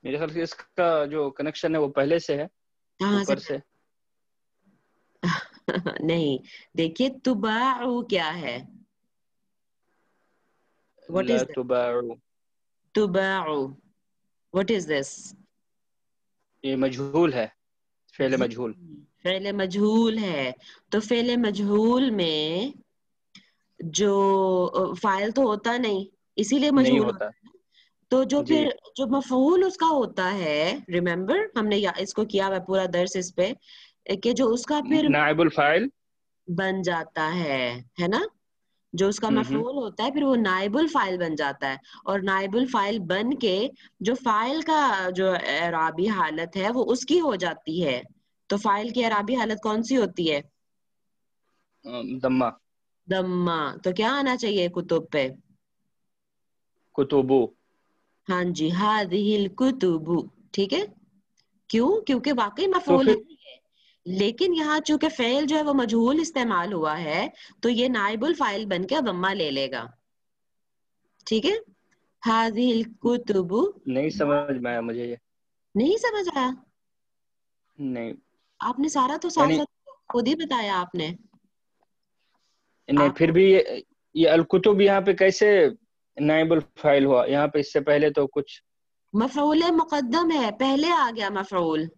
मेरे ख्याल से इसका जो कनेक्शन है वो पहले से है कहाँ से से। नहीं देखिए तुबाउ क्या है। Is that? तुबाउ तुबाउ व्हाट इज़ दिस ये मजहूल है फेल मजहूल। फेल मजहूल है। तो फेल मजहूल में जो फ़ाइल तो होता नहीं इसीलिए मजहूल होता। तो जो फिर जो मफूल उसका होता है रिमेम्बर हमने या, इसको किया हुआ है पूरा दर्स इस पे कि जो उसका फिर नाइबुल फ़ाइल। बन जाता है है ना? जो उसका हम्म, मफूल होता है फिर वो नाइबुल फ़ाइल बन जाता है। और नाइबुल फ़ाइल बन के जो फ़ाइल का जो एराबी हालत है वो उसकी हो जाती है। तो फ़ाइल की अराबी हालत कौन सी होती है? दम्मा। दम्मा। तो क्या आना चाहिए कुतुब पे? कुतुबु। हाँ जी हादिहिल कुतुबु। ठीक है? क्यों? क्योंकि वाकई नहीं है। लेकिन यहाँ चूँकि फेल जो है वो मजहूल इस्तेमाल हुआ है तो ये नाइबुल फ़ाइल बन के दम्मा ले लेगा। ठीक है? हादिहिल कुतुबु। नहीं समझ में आया मुझे ये। नहीं समझ आया? नहीं। आपने सारा तो साथ साथ खुद ही बताया आपने। नहीं आप- फिर भी ये, ये अलकुतुब यहाँ पे कैसे नाइबुल फ़ाइल हुआ? यहाँ पे इससे पहले तो कुछ मफूल मुकद्दम है पहले आ गया मफूल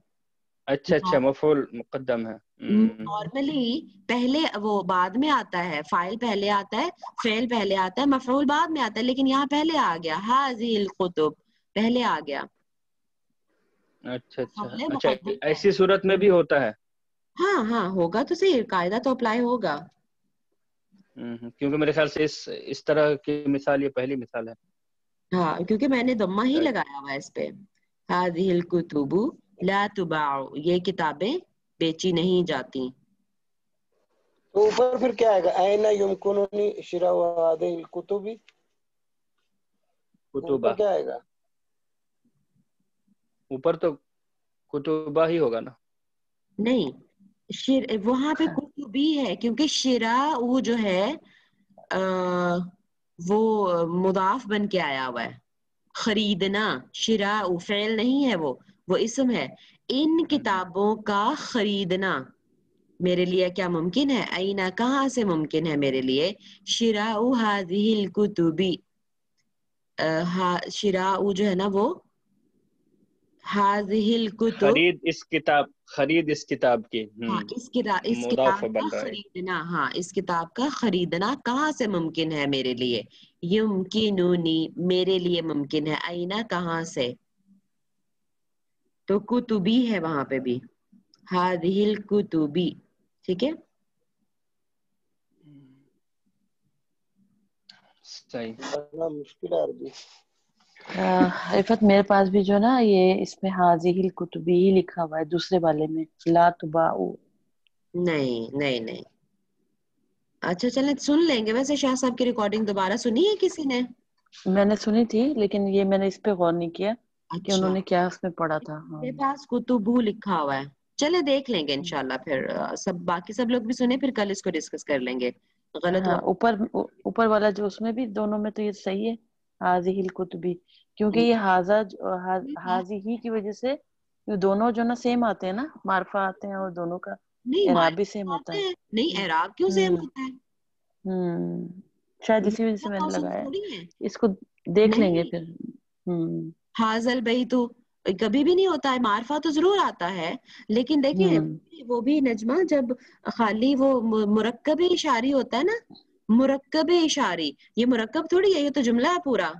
अच्छा अच्छा मफूल मुकदम है। हम्म, नॉर्मली पहले वो बाद में आता है फ़ाइल पहले आता है फेल पहले आता है मफरूल बाद में आता है लेकिन यहाँ पहले आ गया हाजिल कुतुब पहले आ गया। अच्छा अच्छा अच्छा ऐसी सूरत में भी होता है। हाँ हाँ होगा तो सही कायदा तो अप्लाई होगा। हम्म, क्योंकि मेरे ख्याल से इस इस तरह की मिसाल ये पहली मिसाल है। हाँ क्योंकि मैंने दम्मा ही अच्छा। लगाया हुआ है इस पे। हाजिल कुतुबु ला तुबाउ ये किताबें बेची नहीं जाती। तो ऊपर फिर क्या आएगा? ऐना युमकुनुनी शिरा वादिल कुतुबी। कुतुबा। क्या आएगा? ऊपर तो कुतुबा ही होगा ना। नहीं शिर वहाँ पे कुतुबी है क्योंकि शिरा वो जो है आ, वो मुदाफ बन के आया हुआ है। खरीदना शिरा फेल नहीं है वो। वो इसम है। इन किताबों का खरीदना मेरे लिए क्या मुमकिन है? आईना कहाँ से मुमकिन है मेरे लिए? शिराउ हादिहिल कुतुबी। हा शिराउ जो है ना वो? हादिहिल कुतुब। खरीद इस किताब खरीद इस किताब की। हाँ हम्म इस किताब इस किताब का खरीदना हाँ इस किताब का खरीदना कहाँ से मुमकिन है मेरे लिए? युमकिनुनी मेरे लिए मुमकिन है। आईना कहाँ से? तो कुतुबी है वहाँ पे भी। हादिहिल कुतुबी ठीक है? सही। मुश्किल है अरबी रिफत मेरे पास भी जो ना ये इसमें हाजिहिल कुतुबी ही लिखा हुआ है दूसरे वाले में ला तुबाउ नहीं नहीं नहीं। अच्छा चलें सुन लेंगे। वैसे शाह साहब की रिकॉर्डिंग दोबारा सुनी है किसी ने? मैंने सुनी थी लेकिन ये मैंने इस पे गौर नहीं किया। कि अच्छा। उन्होंने क्या उसमें पढ़ा था? हाँ। मेरे पास कुतुबू लिखा हुआ है। चले देख लेंगे इंशाल्लाह फिर सब बाकी सब लोग भी सुने फिर कल इसको डिस्कस कर लेंगे। गलत हाँ ऊपर ऊपर वाला जो उसमें भी दोनों में तो ये सही है हाजिहिल कुतुबी। क्योंकि ये हाजा ज- हा, हाजी ही की वजह से ये दोनों जो ना सेम आते हैं ना मार्फा आते हैं और दोनों का नहीं एराब भी सेम होता है। नहीं एराब क्यों सेम हम्म। होता है? हम्म। शायद इसी वजह से मैंने लगाया। इसको देख लेंगे फिर। हम्म। हाजल बही तो कभी भी नहीं होता है मारफा तो ज़रूर आता है लेकिन देखिए हम्म। वो भी नजमा जब खाली वो मुरक्कब इशारी होता है ना मुरक्कब इशारी ये मुरक्कब थोड़ी है ये तो जुमला है पूरा।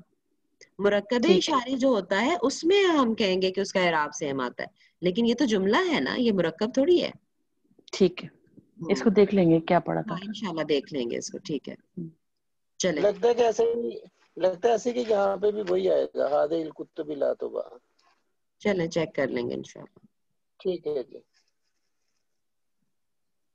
मुरक्कब इशारी जो होता है उसमें हम कहेंगे कि उसका एराब सेम आता है लेकिन ये तो जुमला है ना ये मुरक्कब थोड़ी है। ठीक है। हम्म। इसको देख लेंगे क्या पड़ा था। हाँ इंशाल्लाह देख लेंगे इसको ठीक है। हम्म। चले। लगता है कि ऐसे ही लगता है ऐसे कि यहाँ पे भी वही आएगा हादिल कुतुबी ला तुबा चले चेक कर लेंगे इंशाल्लाह ठीक है जी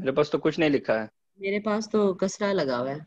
मेरे पास तो कुछ नहीं लिखा है मेरे पास तो कसरा लगा हुआ है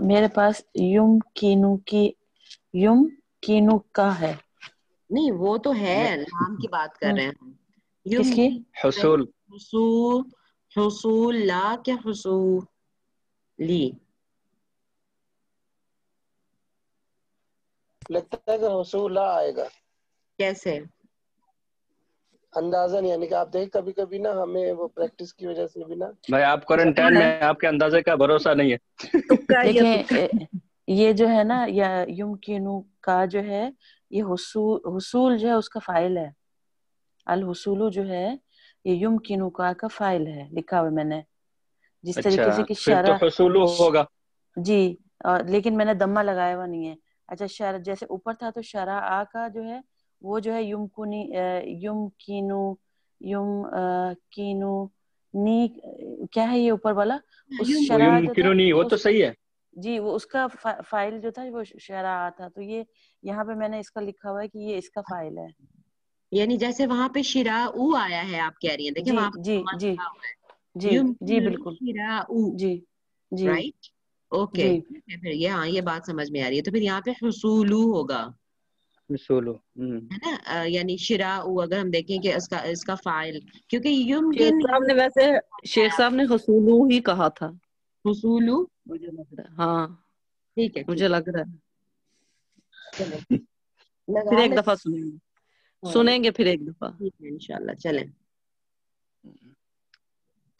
मेरे पास यम की यम किनु का है नहीं वो तो है लाम की बात कर रहे हैं हसूल हसूल हसूल ला क्या हसूली लगता है कि हसूल ला आएगा कैसे अंदाजन यानी कि आप देख कभी कभी ना हमें वो प्रैक्टिस की वजह से भी ना भाई आप क्वारंटाइन में आपके अंदाजे का भरोसा नहीं है। तुक्का ये जो है ना या युम कीनू का जो है ये हुसूल हुसूल जो है उसका फ़ाइल है। अल हुसूलु जो है ये युम कीनू का का फ़ाइल है लिखा हुआ मैंने। जिस तरीके अच्छा से कि तो शरा हसूल होगा। जी और लेकिन मैंने दम्मा लगाया हुआ नहीं है। अच्छा शर जैसे ऊपर था तो शरा आ का जो है वो जो है युम कुनी युम कीनू युम कीनू नी क्या है ये ऊपर वाला? उस शरा जो युमकिनु था वो तो सही है। जी वो उसका फा, फ़ाइल जो था वो शरा था। तो ये यहाँ पे मैंने इसका लिखा हुआ है कि ये इसका फ़ाइल है। यानी जैसे वहाँ पे शिरा उ आया है आप कह रही हैं। देखिए वहाँ जी जी। जी जी बिल्कुल। शिरा उ जी जी। राइट ओके फिर ये हाँ ये बात समझ में आ रही है। तो फिर यहाँ पे हुसूलू होगा। हसूल हम्म। है ना? यानी शिरा उ अगर हम देखें कि इसका इसका फ़ाइल क्योंकि युमकिन साहब ने वैसे शेख साहब ने हसूलू ही कहा था। हुसूलू? मुझे लग रहा है। हाँ। ठीक है मुझे लग रहा है। फिर एक दफ़ा सुनेंगे। हाँ। सुनेंगे फिर एक दफ़ा। इंशाल्लाह चलें।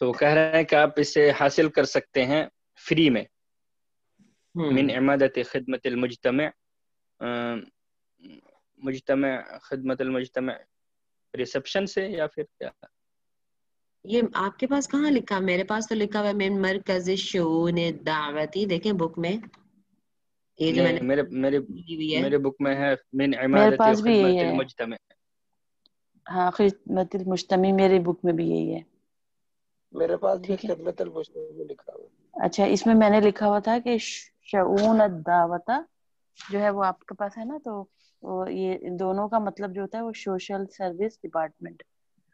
तो कह रहे हैं कि आप इसे हासिल कर सकते हैं फ्री में। मिन हम्म इमादत खिदमत मुजतम। मुजतम खिदमत मुजतम रिसेप्शन से या फिर क्या? ये आपके पास कहाँ लिखा? मेरे पास तो लिखा हुआ है मिन मरकज शून दावती देखें बुक में। ये जो मैंने मेरे मेरे मेरे बुक में है मिन मेरे इमादत पास भी यही है। मुजतम। हाँ खिदमत मेरे बुक में भी यही है। मेरे पास भी है। खिदमत लिखा हुआ है। अच्छा इसमें मैंने लिखा हुआ था कि शऊन दावता जो है वो आपके पास है ना तो ये दोनों का मतलब जो होता है वो सोशल सर्विस डिपार्टमेंट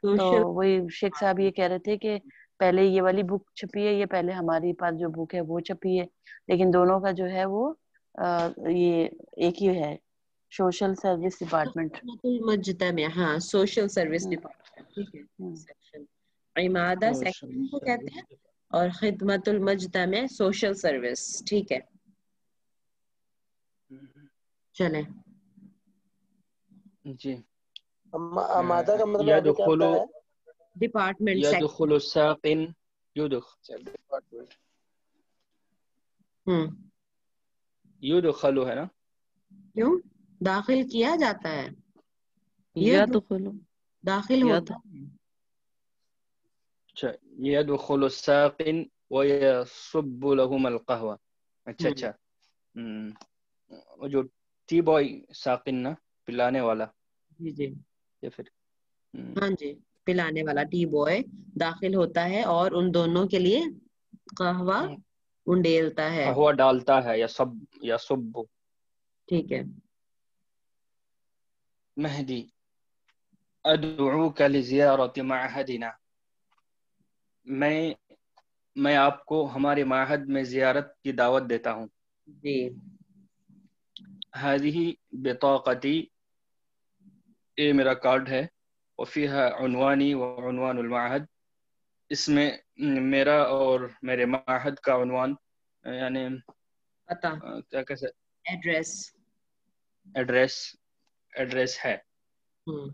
तो वही शेख साहब ये कह रहे थे कि पहले ये वाली बुक छपी है ये पहले हमारी पास जो बुक है वो छपी है लेकिन दोनों का जो है वो आ, ये एक ही है सोशल सर्विस डिपार्टमेंट हाँ सोशल सर्विस हम्म। डिपार्टमेंट ठीक है हम्म। इमादा सेक्शन को कहते हैं. और खिदमतुल मुजतमा सोशल सर्विस ठीक है चलें जी। अमा- अमादा का मतलब क्या होता है? डिपार्टमेंट सेक्शन यदखुलु साकिन युदख डिपार्टमेंट हम्म। युदखलु है ना? क्यों? दाखिल किया जाता है। या दो- तो दाखिल होता है। अच्छा यदखुलु साकिन व यसुब्बु लहुम अलकहवा। अच्छा हम्म। अच्छा। हम्म, वो जो टी बॉय साकिन ना पिलाने वाला। जी जी। या फिर हम्म, हाँ जी पिलाने वाला टी बॉय दाखिल होता है और उन दोनों के लिए कहवा हम्म। उंडेलता है। कहवा डालता है या सब या सुब्बु। ठीक है। महदी अदउका लिजियारत माहदिना। मैं मैं आपको हमारे माहद में जियारत की दावत देता हूँ। जी। हादिही बिताकती ये मेरा कार्ड है वफ़ीहा उनवानी व उनवानुल माहद इसमें न, मेरा और मेरे माहद का उनवान यानी पता अ, क्या कह सकते एड्रेस एड्रेस एड्रेस है हम्म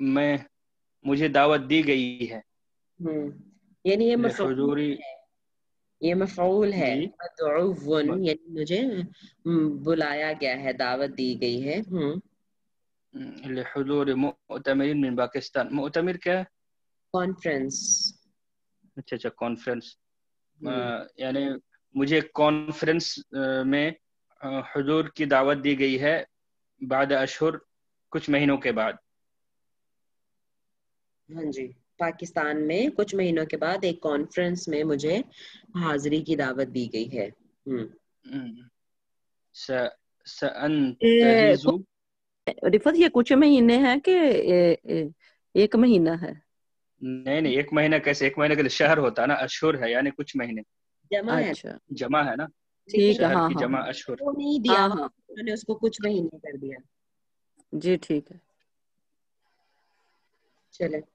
मैं मुझे दावत दी गई है हम्म यानी ये मफूल ये मफूल है यानी मुझे बुलाया गया है दावत दी गई है पाकिस्तान मुतमिर क्या कॉन्फ्रेंस अच्छा अच्छा कॉन्फ्रेंस यानी मुझे कॉन्फ्रेंस में हजूर की दावत दी गई है बाद अशहर कुछ महीनों के बाद हाँ जी पाकिस्तान में कुछ महीनों के बाद एक कॉन्फ्रेंस में मुझे हाजिरी की दावत दी गई है। हम्म। हम्म, रिफत ये कुछ महीने हैं कि एक महीना है? नहीं नहीं एक महीना कैसे? एक महीने के लिए शहर होता है ना अशहुर है यानी कुछ महीने। जमा है। अच्छा। जमा है ना? ठीक है हाँ हाँ। जमा हाँ अशहुर वो नहीं दिया हाँ हाँ। उन्होंने उसको कुछ महीने कर दिया। जी ठीक है। चले।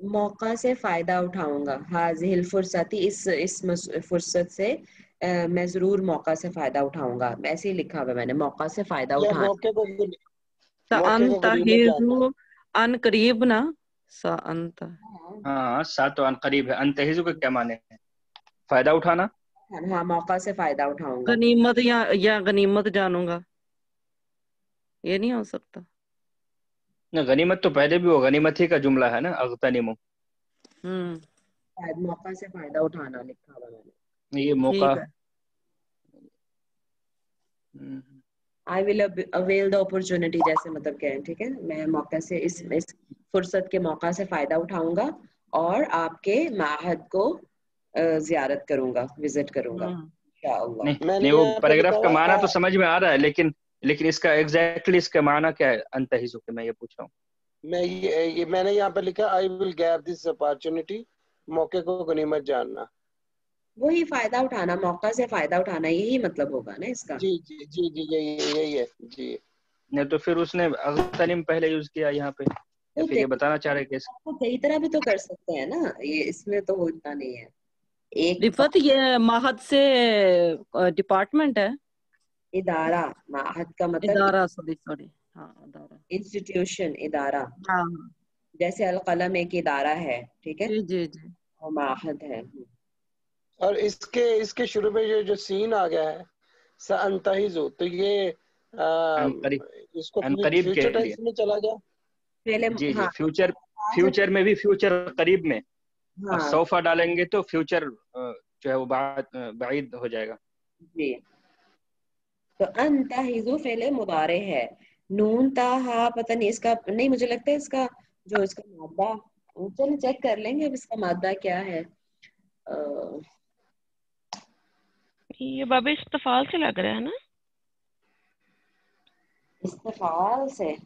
मौका से फायदा उठाऊंगा हाजिल फुर्सती इस इस मस- फुर्सत से अ, मैं जरूर मौका से फायदा उठाऊंगा ऐसे ही लिखा हुआ है मैंने मौका से फायदा या उठाना मौके को गुन- सा मौके को अंत गनीमत जानना हिजु अन करीब ना सा अंत हाँ अन करीब है। अंतहिजु का क्या माने हैं? फ़ायदा उठाना? हाँ मौका से फ़ायदा उठाऊँगा। गनीमत या या गनीमत जानूँगा। ये नहीं हो सकता। ना गनीमत तो पहले भी हो गनीमत ही का जुमला है ना अगतनिमु। हम्म। शायद मौका से फ़ायदा उठाना लिखा हुआ मैंने ये मौका हम्म, I will avail the opportunity जैसे मतलब कह रहे हैं ठीक है? मैं मौके से इस इस फुर्सत के मौका से फ़ायदा उठाऊँगा और आपके माहद को जियारत करूँगा विज़िट करूँगा। हम्म। नहीं नहीं वो पैराग्राफ का माना तो समझ में आ रहा है लेकिन लेकिन इसका एग्जैक्टली इसका माना क्या है? अंतहिजु के मैं ये पूछ रहा हूँ। मैं ये, ये मैंने यहाँ पे लिखा I will grab this opportunity मौके को गनीमत जानना। वही फ़ायदा उठाना मौका से फ़ायदा उठाना यही मतलब होगा ना इसका। जी जी जी जी यही यही है जी। नहीं तो फिर उसने अगतनिम पहले यूज़ किया यहाँ पे तो फिर ये बताना चाह रहे कि आपको कई तरह भी तो कर सकते हैं ना ये इसमें तो होता नहीं है। एक रिफत ये माहद से डिपार्टमेंट है? इदारा माहद का मतलब इदारा सॉरी सॉरी हाँ इदारा। इंस्टीट्यूशन इदारा। हाँ हाँ। जैसे अलकलम एक इदारा है ठीक है? जी जी जी। और माहद है और इसके इसके शुरू में जो जो सीन आ गया है सअंतहिजु तो ये आ, इसको अनकरीब के लिए। में चला गया? पहले जी जी हाँ। फ्यूचर फ्यूचर में भी फ्यूचर करीब में। और हाँ सौफा डालेंगे तो फ्यूचर जो है वो बाद बाइद हो जाएगा। जी। तो अंतहिजु फेले मुदारे है। नून ता हा पता नहीं इसका नहीं मुझे लगता है इसका जो इसका मादा चलो चेक कर लेंगे अब इसका मादा क्या है। अ, ये बाबा इस्तफाल से लग रहा है ना? इस्तेफाल से?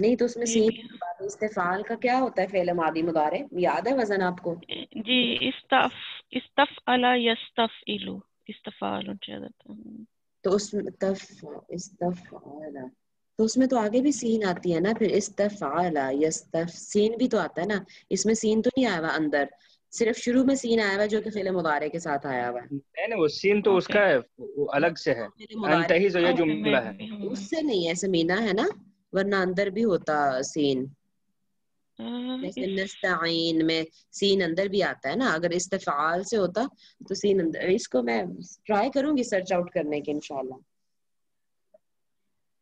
नहीं तो उसमें सीन बाद इस्तेफाल का क्या होता है फेल मादी मुदारे याद है वज़न आपको? जी इस्तफ इस्तफ अला यस्तफ इलू। इस्तफाल तो उसमें तफ इस्तफाला तो उसमें तो आगे भी सीन आती है ना फिर इस्तफाला यस्तफ। सीन भी तो आता है ना। इसमें सीन तो नहीं आया हुआ अंदर। सिर्फ़ शुरू में सीन आया हुआ जो कि फेल मुदारे के साथ आया हुआ है। नहीं नहीं वो सीन तो उसका है वो अलग से है। जो ये जुमला है। उससे नहीं है समीना है ना वरना अंदर भी होता सीन जैसे नस्ताइन में सीन अंदर भी आता है ना अगर इस्तेफाल से होता तो सीन अंदर इसको मैं ट्राई करूँगी सर्च आउट करने की इंशाल्लाह।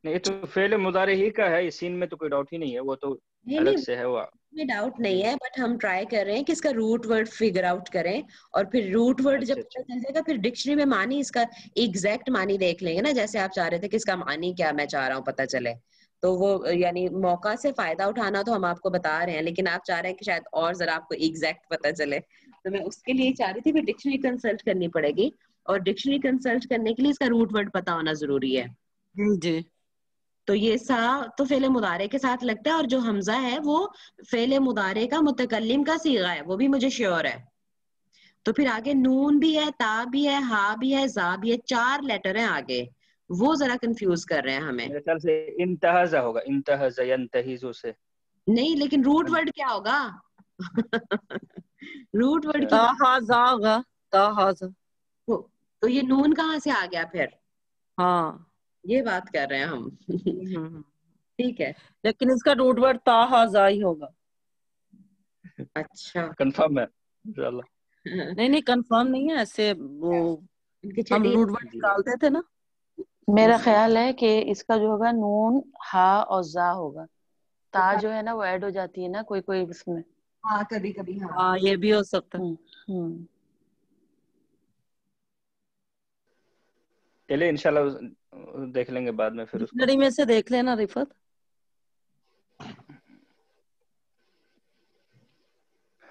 नहीं तो फेल मुदारे ही का है इस सीन में तो कोई डाउट ही नहीं है वो तो अलग से है वो में डाउट नहीं है बट हम ट्राई कर रहे हैं कि इसका रूट वर्ड फिगर आउट करें और फिर रूट वर्ड अच्छा जब पता अच्छा चल जाएगा फिर डिक्शनरी में मानी इसका एग्जैक्ट मानी देख लेंगे ना जैसे आप चाह रहे थे कि इसका मानी क्या मैं चाह रहा हूँ पता चले। तो वो यानी मौका से फ़ायदा उठाना तो हम आपको बता रहे हैं लेकिन आप चाह रहे हैं कि शायद और जरा आपको एग्जैक्ट पता चले। तो मैं उसके लिए चाह रही थी कि डिक्शनरी कंसल्ट करनी पड़ेगी और डिक्शनरी कंसल्ट करने के लिए इसका रूट वर्ड पता होना ज़रूरी है। जी। तो ये सा तो फेले मुदारे के साथ लगता है और जो हमजा है वो फेले मुदारे का मुतकल्लिम का सीगा है वो भी मुझे श्योर है। तो फिर आगे नून भी है ता भी है हा भी है जा भी है चार लेटर हैं आगे। वो जरा कंफ्यूज कर रहे हैं हमें। मेरे ख्याल से इंतहाजा होगा इंतहाजा यंतहिजु से। नहीं लेकिन रूट वर्ड क्या होगा? रूट वर्ड होगा तो, तो ये नून कहाँ से आ गया फिर? हाँ। ये बात कर रहे हैं हम। हम्म। ठीक है। लेकिन इसका रूट वर्ड ताहाजा ही होगा। अच्छा। कंफर्म है इंशाल्लाह नहीं नहीं कंफर्म नहीं है ऐसे वो इनके हम रूट वर्ड निकालते थे ना। मेरा अच्छा ख्याल है कि इसका जो होगा नून हा और जा होगा। ता जो है ना वो ऐड हो जाती है ना कोई कोई इसमें। हाँ कभी कभी हाँ। हाँ ये भी हो सकता है। हम्म हम्म। चलिए इंशाल्लाह देख लेंगे बाद में फिर उसको डिक्शनरी में से देख लेना रिफत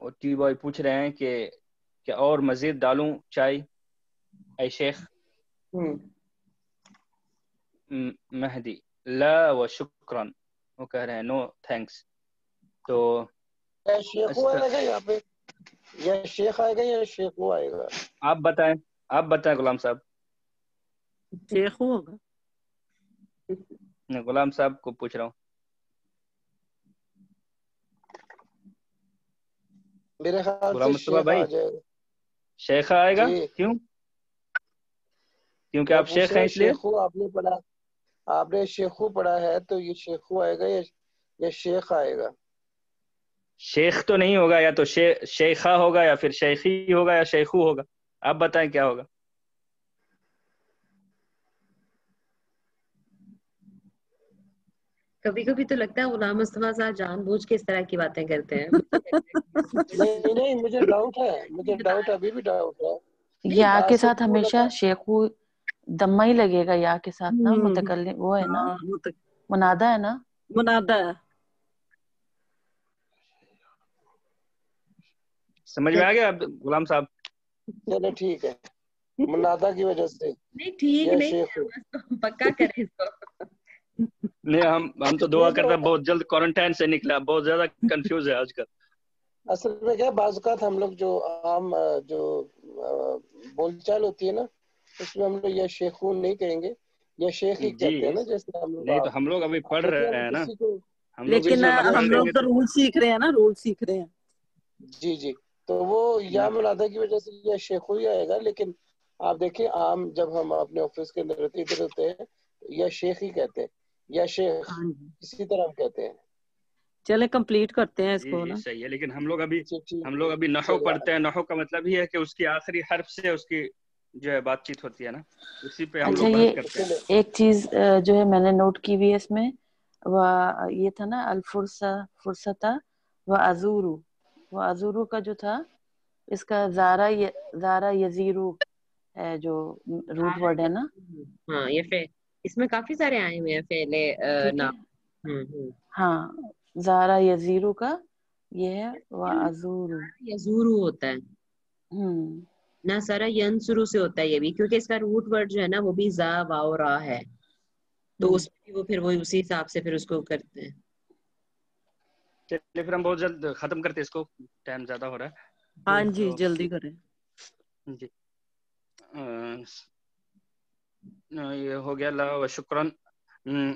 और टी बॉय पूछ रहे हैं कि क्या और मजीद डालूं चाय ऐ शेख हम्म म- महदी ला व शुक्रन वो कह रहे हैं नो थैंक्स तो या अच्छा। आएगा यहाँ पे या शेख आएगा या शेखू आएगा? आप बताएँ आप बताएँ गुलाम साहब। शेख होगा। गुलाम साहब को पूछ रहा हूँ। मेरे ख्याल गुलाम मुस्तफ़ा भाई। शेख आएगा? क्यों? क्योंकि आप शेख हैं इसलिए। शेखू आपने पढ़ा आपने शेखू पढ़ा है तो ये शेखू आएगा या या शेख आएगा? शेख तो नहीं होगा या तो शे, शेखा होगा या फिर शेखी होगा या शेखू होगा। आप बताएँ क्या होगा? कभी कभी तो लगता है गुलाम मुस्तफ़ा साहब जानबूझ के इस तरह की बातें करते हैं। नहीं नहीं मुझे डाउट है मुझे डाउट अभी भी डाउट है। या के साथ हमेशा शेखू दम्मा ही लगेगा या के साथ ना हम्म। मुतकल्लिम वो है ना? हाँ मुनादा है ना? मुनादा है। समझ में आ गया गुलाम साहब? चलो ठीक है। मुनादा की वजह से। नहीं ठीक नहीं तो पक्का करें इसको। नहीं हम हम तो दुआ करते हैं बहुत जल्द क्वारंटाइन से निकला बहुत ज़्यादा कंफ्यूज है आजकल। असल में क्या बाज़ औक़ात हम लोग जो आम जो बोलचाल होती है ना उसमें हम लोग या शेखून नहीं कहेंगे या शेख ही कहते हैं ना जैसे हम लोग नहीं तो हम लोग अभी पढ़ रहे हम हैं ना। हम लोग लेकिन हम लोग तो तो रूल सीख रहे हैं ना रूल सीख रहे हैं। जी जी। तो वो या मुनादा की वजह से या शेखू ही आएगा लेकिन आप देखिए आम जब हम अपने ऑफ़िस के अंदर होते इधर होते हैं या शेख ही कहते हैं या शेख हाँ इसी तरह हम कहते हैं। चले कंप्लीट करते हैं इसको ना? सही है लेकिन हम लोग अभी हम लोग अभी नहु पढ़ते हैं नहो का मतलब ही है कि उसकी आखिरी हर्फ से उसकी जो है बातचीत होती है ना उसी पे हम अच्छा लोग ये करते हैं। एक चीज़ जो है मैंने नोट की हुई है इसमें वह ये था ना अल फुरसा फुरसता व अजूरू। वो अजूरू का जो था इसका जारा य, जारा यजीरू है जो रूट वर्ड है ना? हाँ ये फे इसमें काफ़ी सारे आए हुए हैं फेले नाम। हम्म हम्म। हाँ जारा यजीरू का ये है व अजूरू। यजूरू होता है। हम्म। ना सारा यंसुरु से होता है ये भी क्योंकि इसका रूट वर्ड जो है ना वो भी जा वाओ रा है। तो हम्म। उसमें वो फिर वो उसी हिसाब से फिर उसको करते हैं। चलिए फिर हम बहुत जल्द खत्म करते इसको टाइम ज़्यादा हो रहा है। हाँ तो, जी तो, जल्दी करें। जी। आ, ये हो गया ला शुक्रन।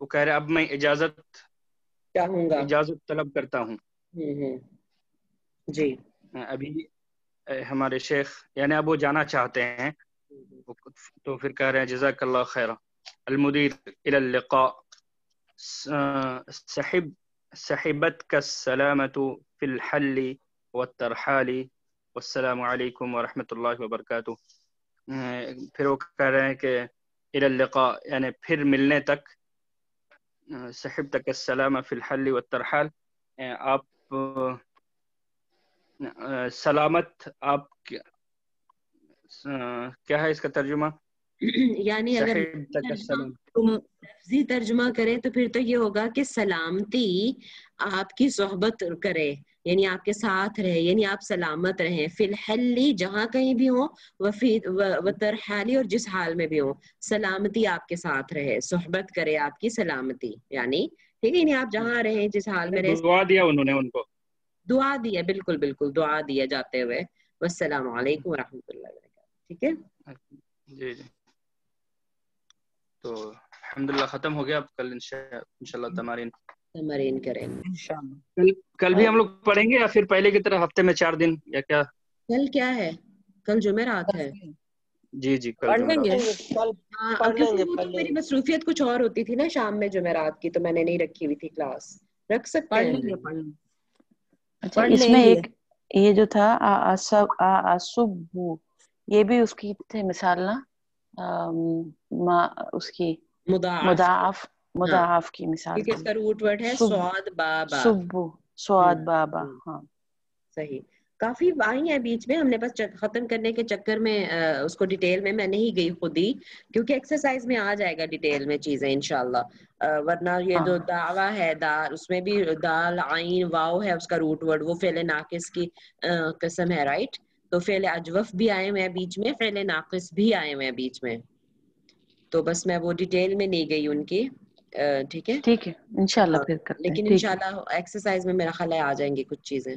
वो कह रहे अब मैं इजाज़त चाहूँगा इजाज़त तलब करता हूँ। हम्म, हम्म। जी। अभी अ, हमारे शेख यानी अब वो जाना चाहते हैं। तो फिर कह रहे हैं जजाकल्ला खैरा अलमुदीर इला लिका। सहिब सहिबत का सलामतु फिल हल्ली वत्तरहाली वस्सलामु अलैकुम व रहमतुल्लाहि व बरकातुहू अ, फिर वो कह रहे हैं कि इला लिका यानी फिर मिलने तक सहिब तक सलाम फिल हल्ली वत्तरहाल अ, आप अ, सलामत आप क्या क्या है इसका तर्जुमा? यानी अगर तुम लफ्जी तर्जुमा करें तो फिर तो ये होगा कि सलामती आपकी सोहबत करे यानी आपके साथ रहे यानी आप सलामत रहें। फिलहली जहाँ कहीं भी हो वफी व तरहाली और जिस हाल में भी हो सलामती आपके साथ रहे सोहबत करे आपकी सलामती। यानी ठीक है यानी आप जहाँ रहें जिस हाल में रहे। दिया उन्होंने उनको। दुआ दिया बिल्कुल बिल्कुल दुआ दिया जाते हुए। वस्सलाम वालेकुम रहमतुल्लाहि व ठीक है? जी जी। तो अल्हम्दुलिल्लाह खत्म हो गया अब कल इंशा- इंशाल्लाह तमारीन। तमरीन करेंगे इंशाल्लाह। कल कल भी हम लोग पढ़ेंगे या फिर पहले की तरह हफ़्ते में चार दिन या क्या? कल क्या है? कल जुमेरात है। जी जी कल पढ़ लेंगे। कल हाँ। पढ़ लेंगे, तो मेरी मसरूफियत कुछ और होती थी ना शाम में जुमेरात की तो मैंने नहीं रखी हुई थी क्लास। रख सकते पढ़ हैं। लेंगे पढ़ लेंगे। अच्छा इसमें। एक ये जो था आ असब आ असुबु ये भी उसकी थे मिसाल ना? आ, मा उसकी मुदाफ मुदाफ मुदाफ की मिसाल क्योंकि इसका रूट वर्ड है स्वाद बाबा। सुब्बु स्वाद हम्म, बाबा हम्म। हाँ। सही। काफ़ी आई है बीच में। हमने बस खत्म करने के चक्कर में अ, उसको डिटेल में मैं नहीं गई खुद ही क्योंकि एक्सरसाइज में आ जाएगा डिटेल में चीज़ें इनशाला वरना ये जो हाँ। दावा है दाल उसमें भी दाल आइन वाव है उसका रूट वर्ड वो फेले नाकिस की अ, कसम है राइट तो फेले अजवफ भी आए हुए हैं बीच में फेले नाकिस भी आए हुए हैं बीच में। तो बस मैं वो डिटेल में नहीं गई उनकी। ठीक है? ठीक है इंशाल्लाह हाँ, लेकिन इनशाला एक्सरसाइज में मेरा ख्याल आ जाएँगी कुछ चीज़ें।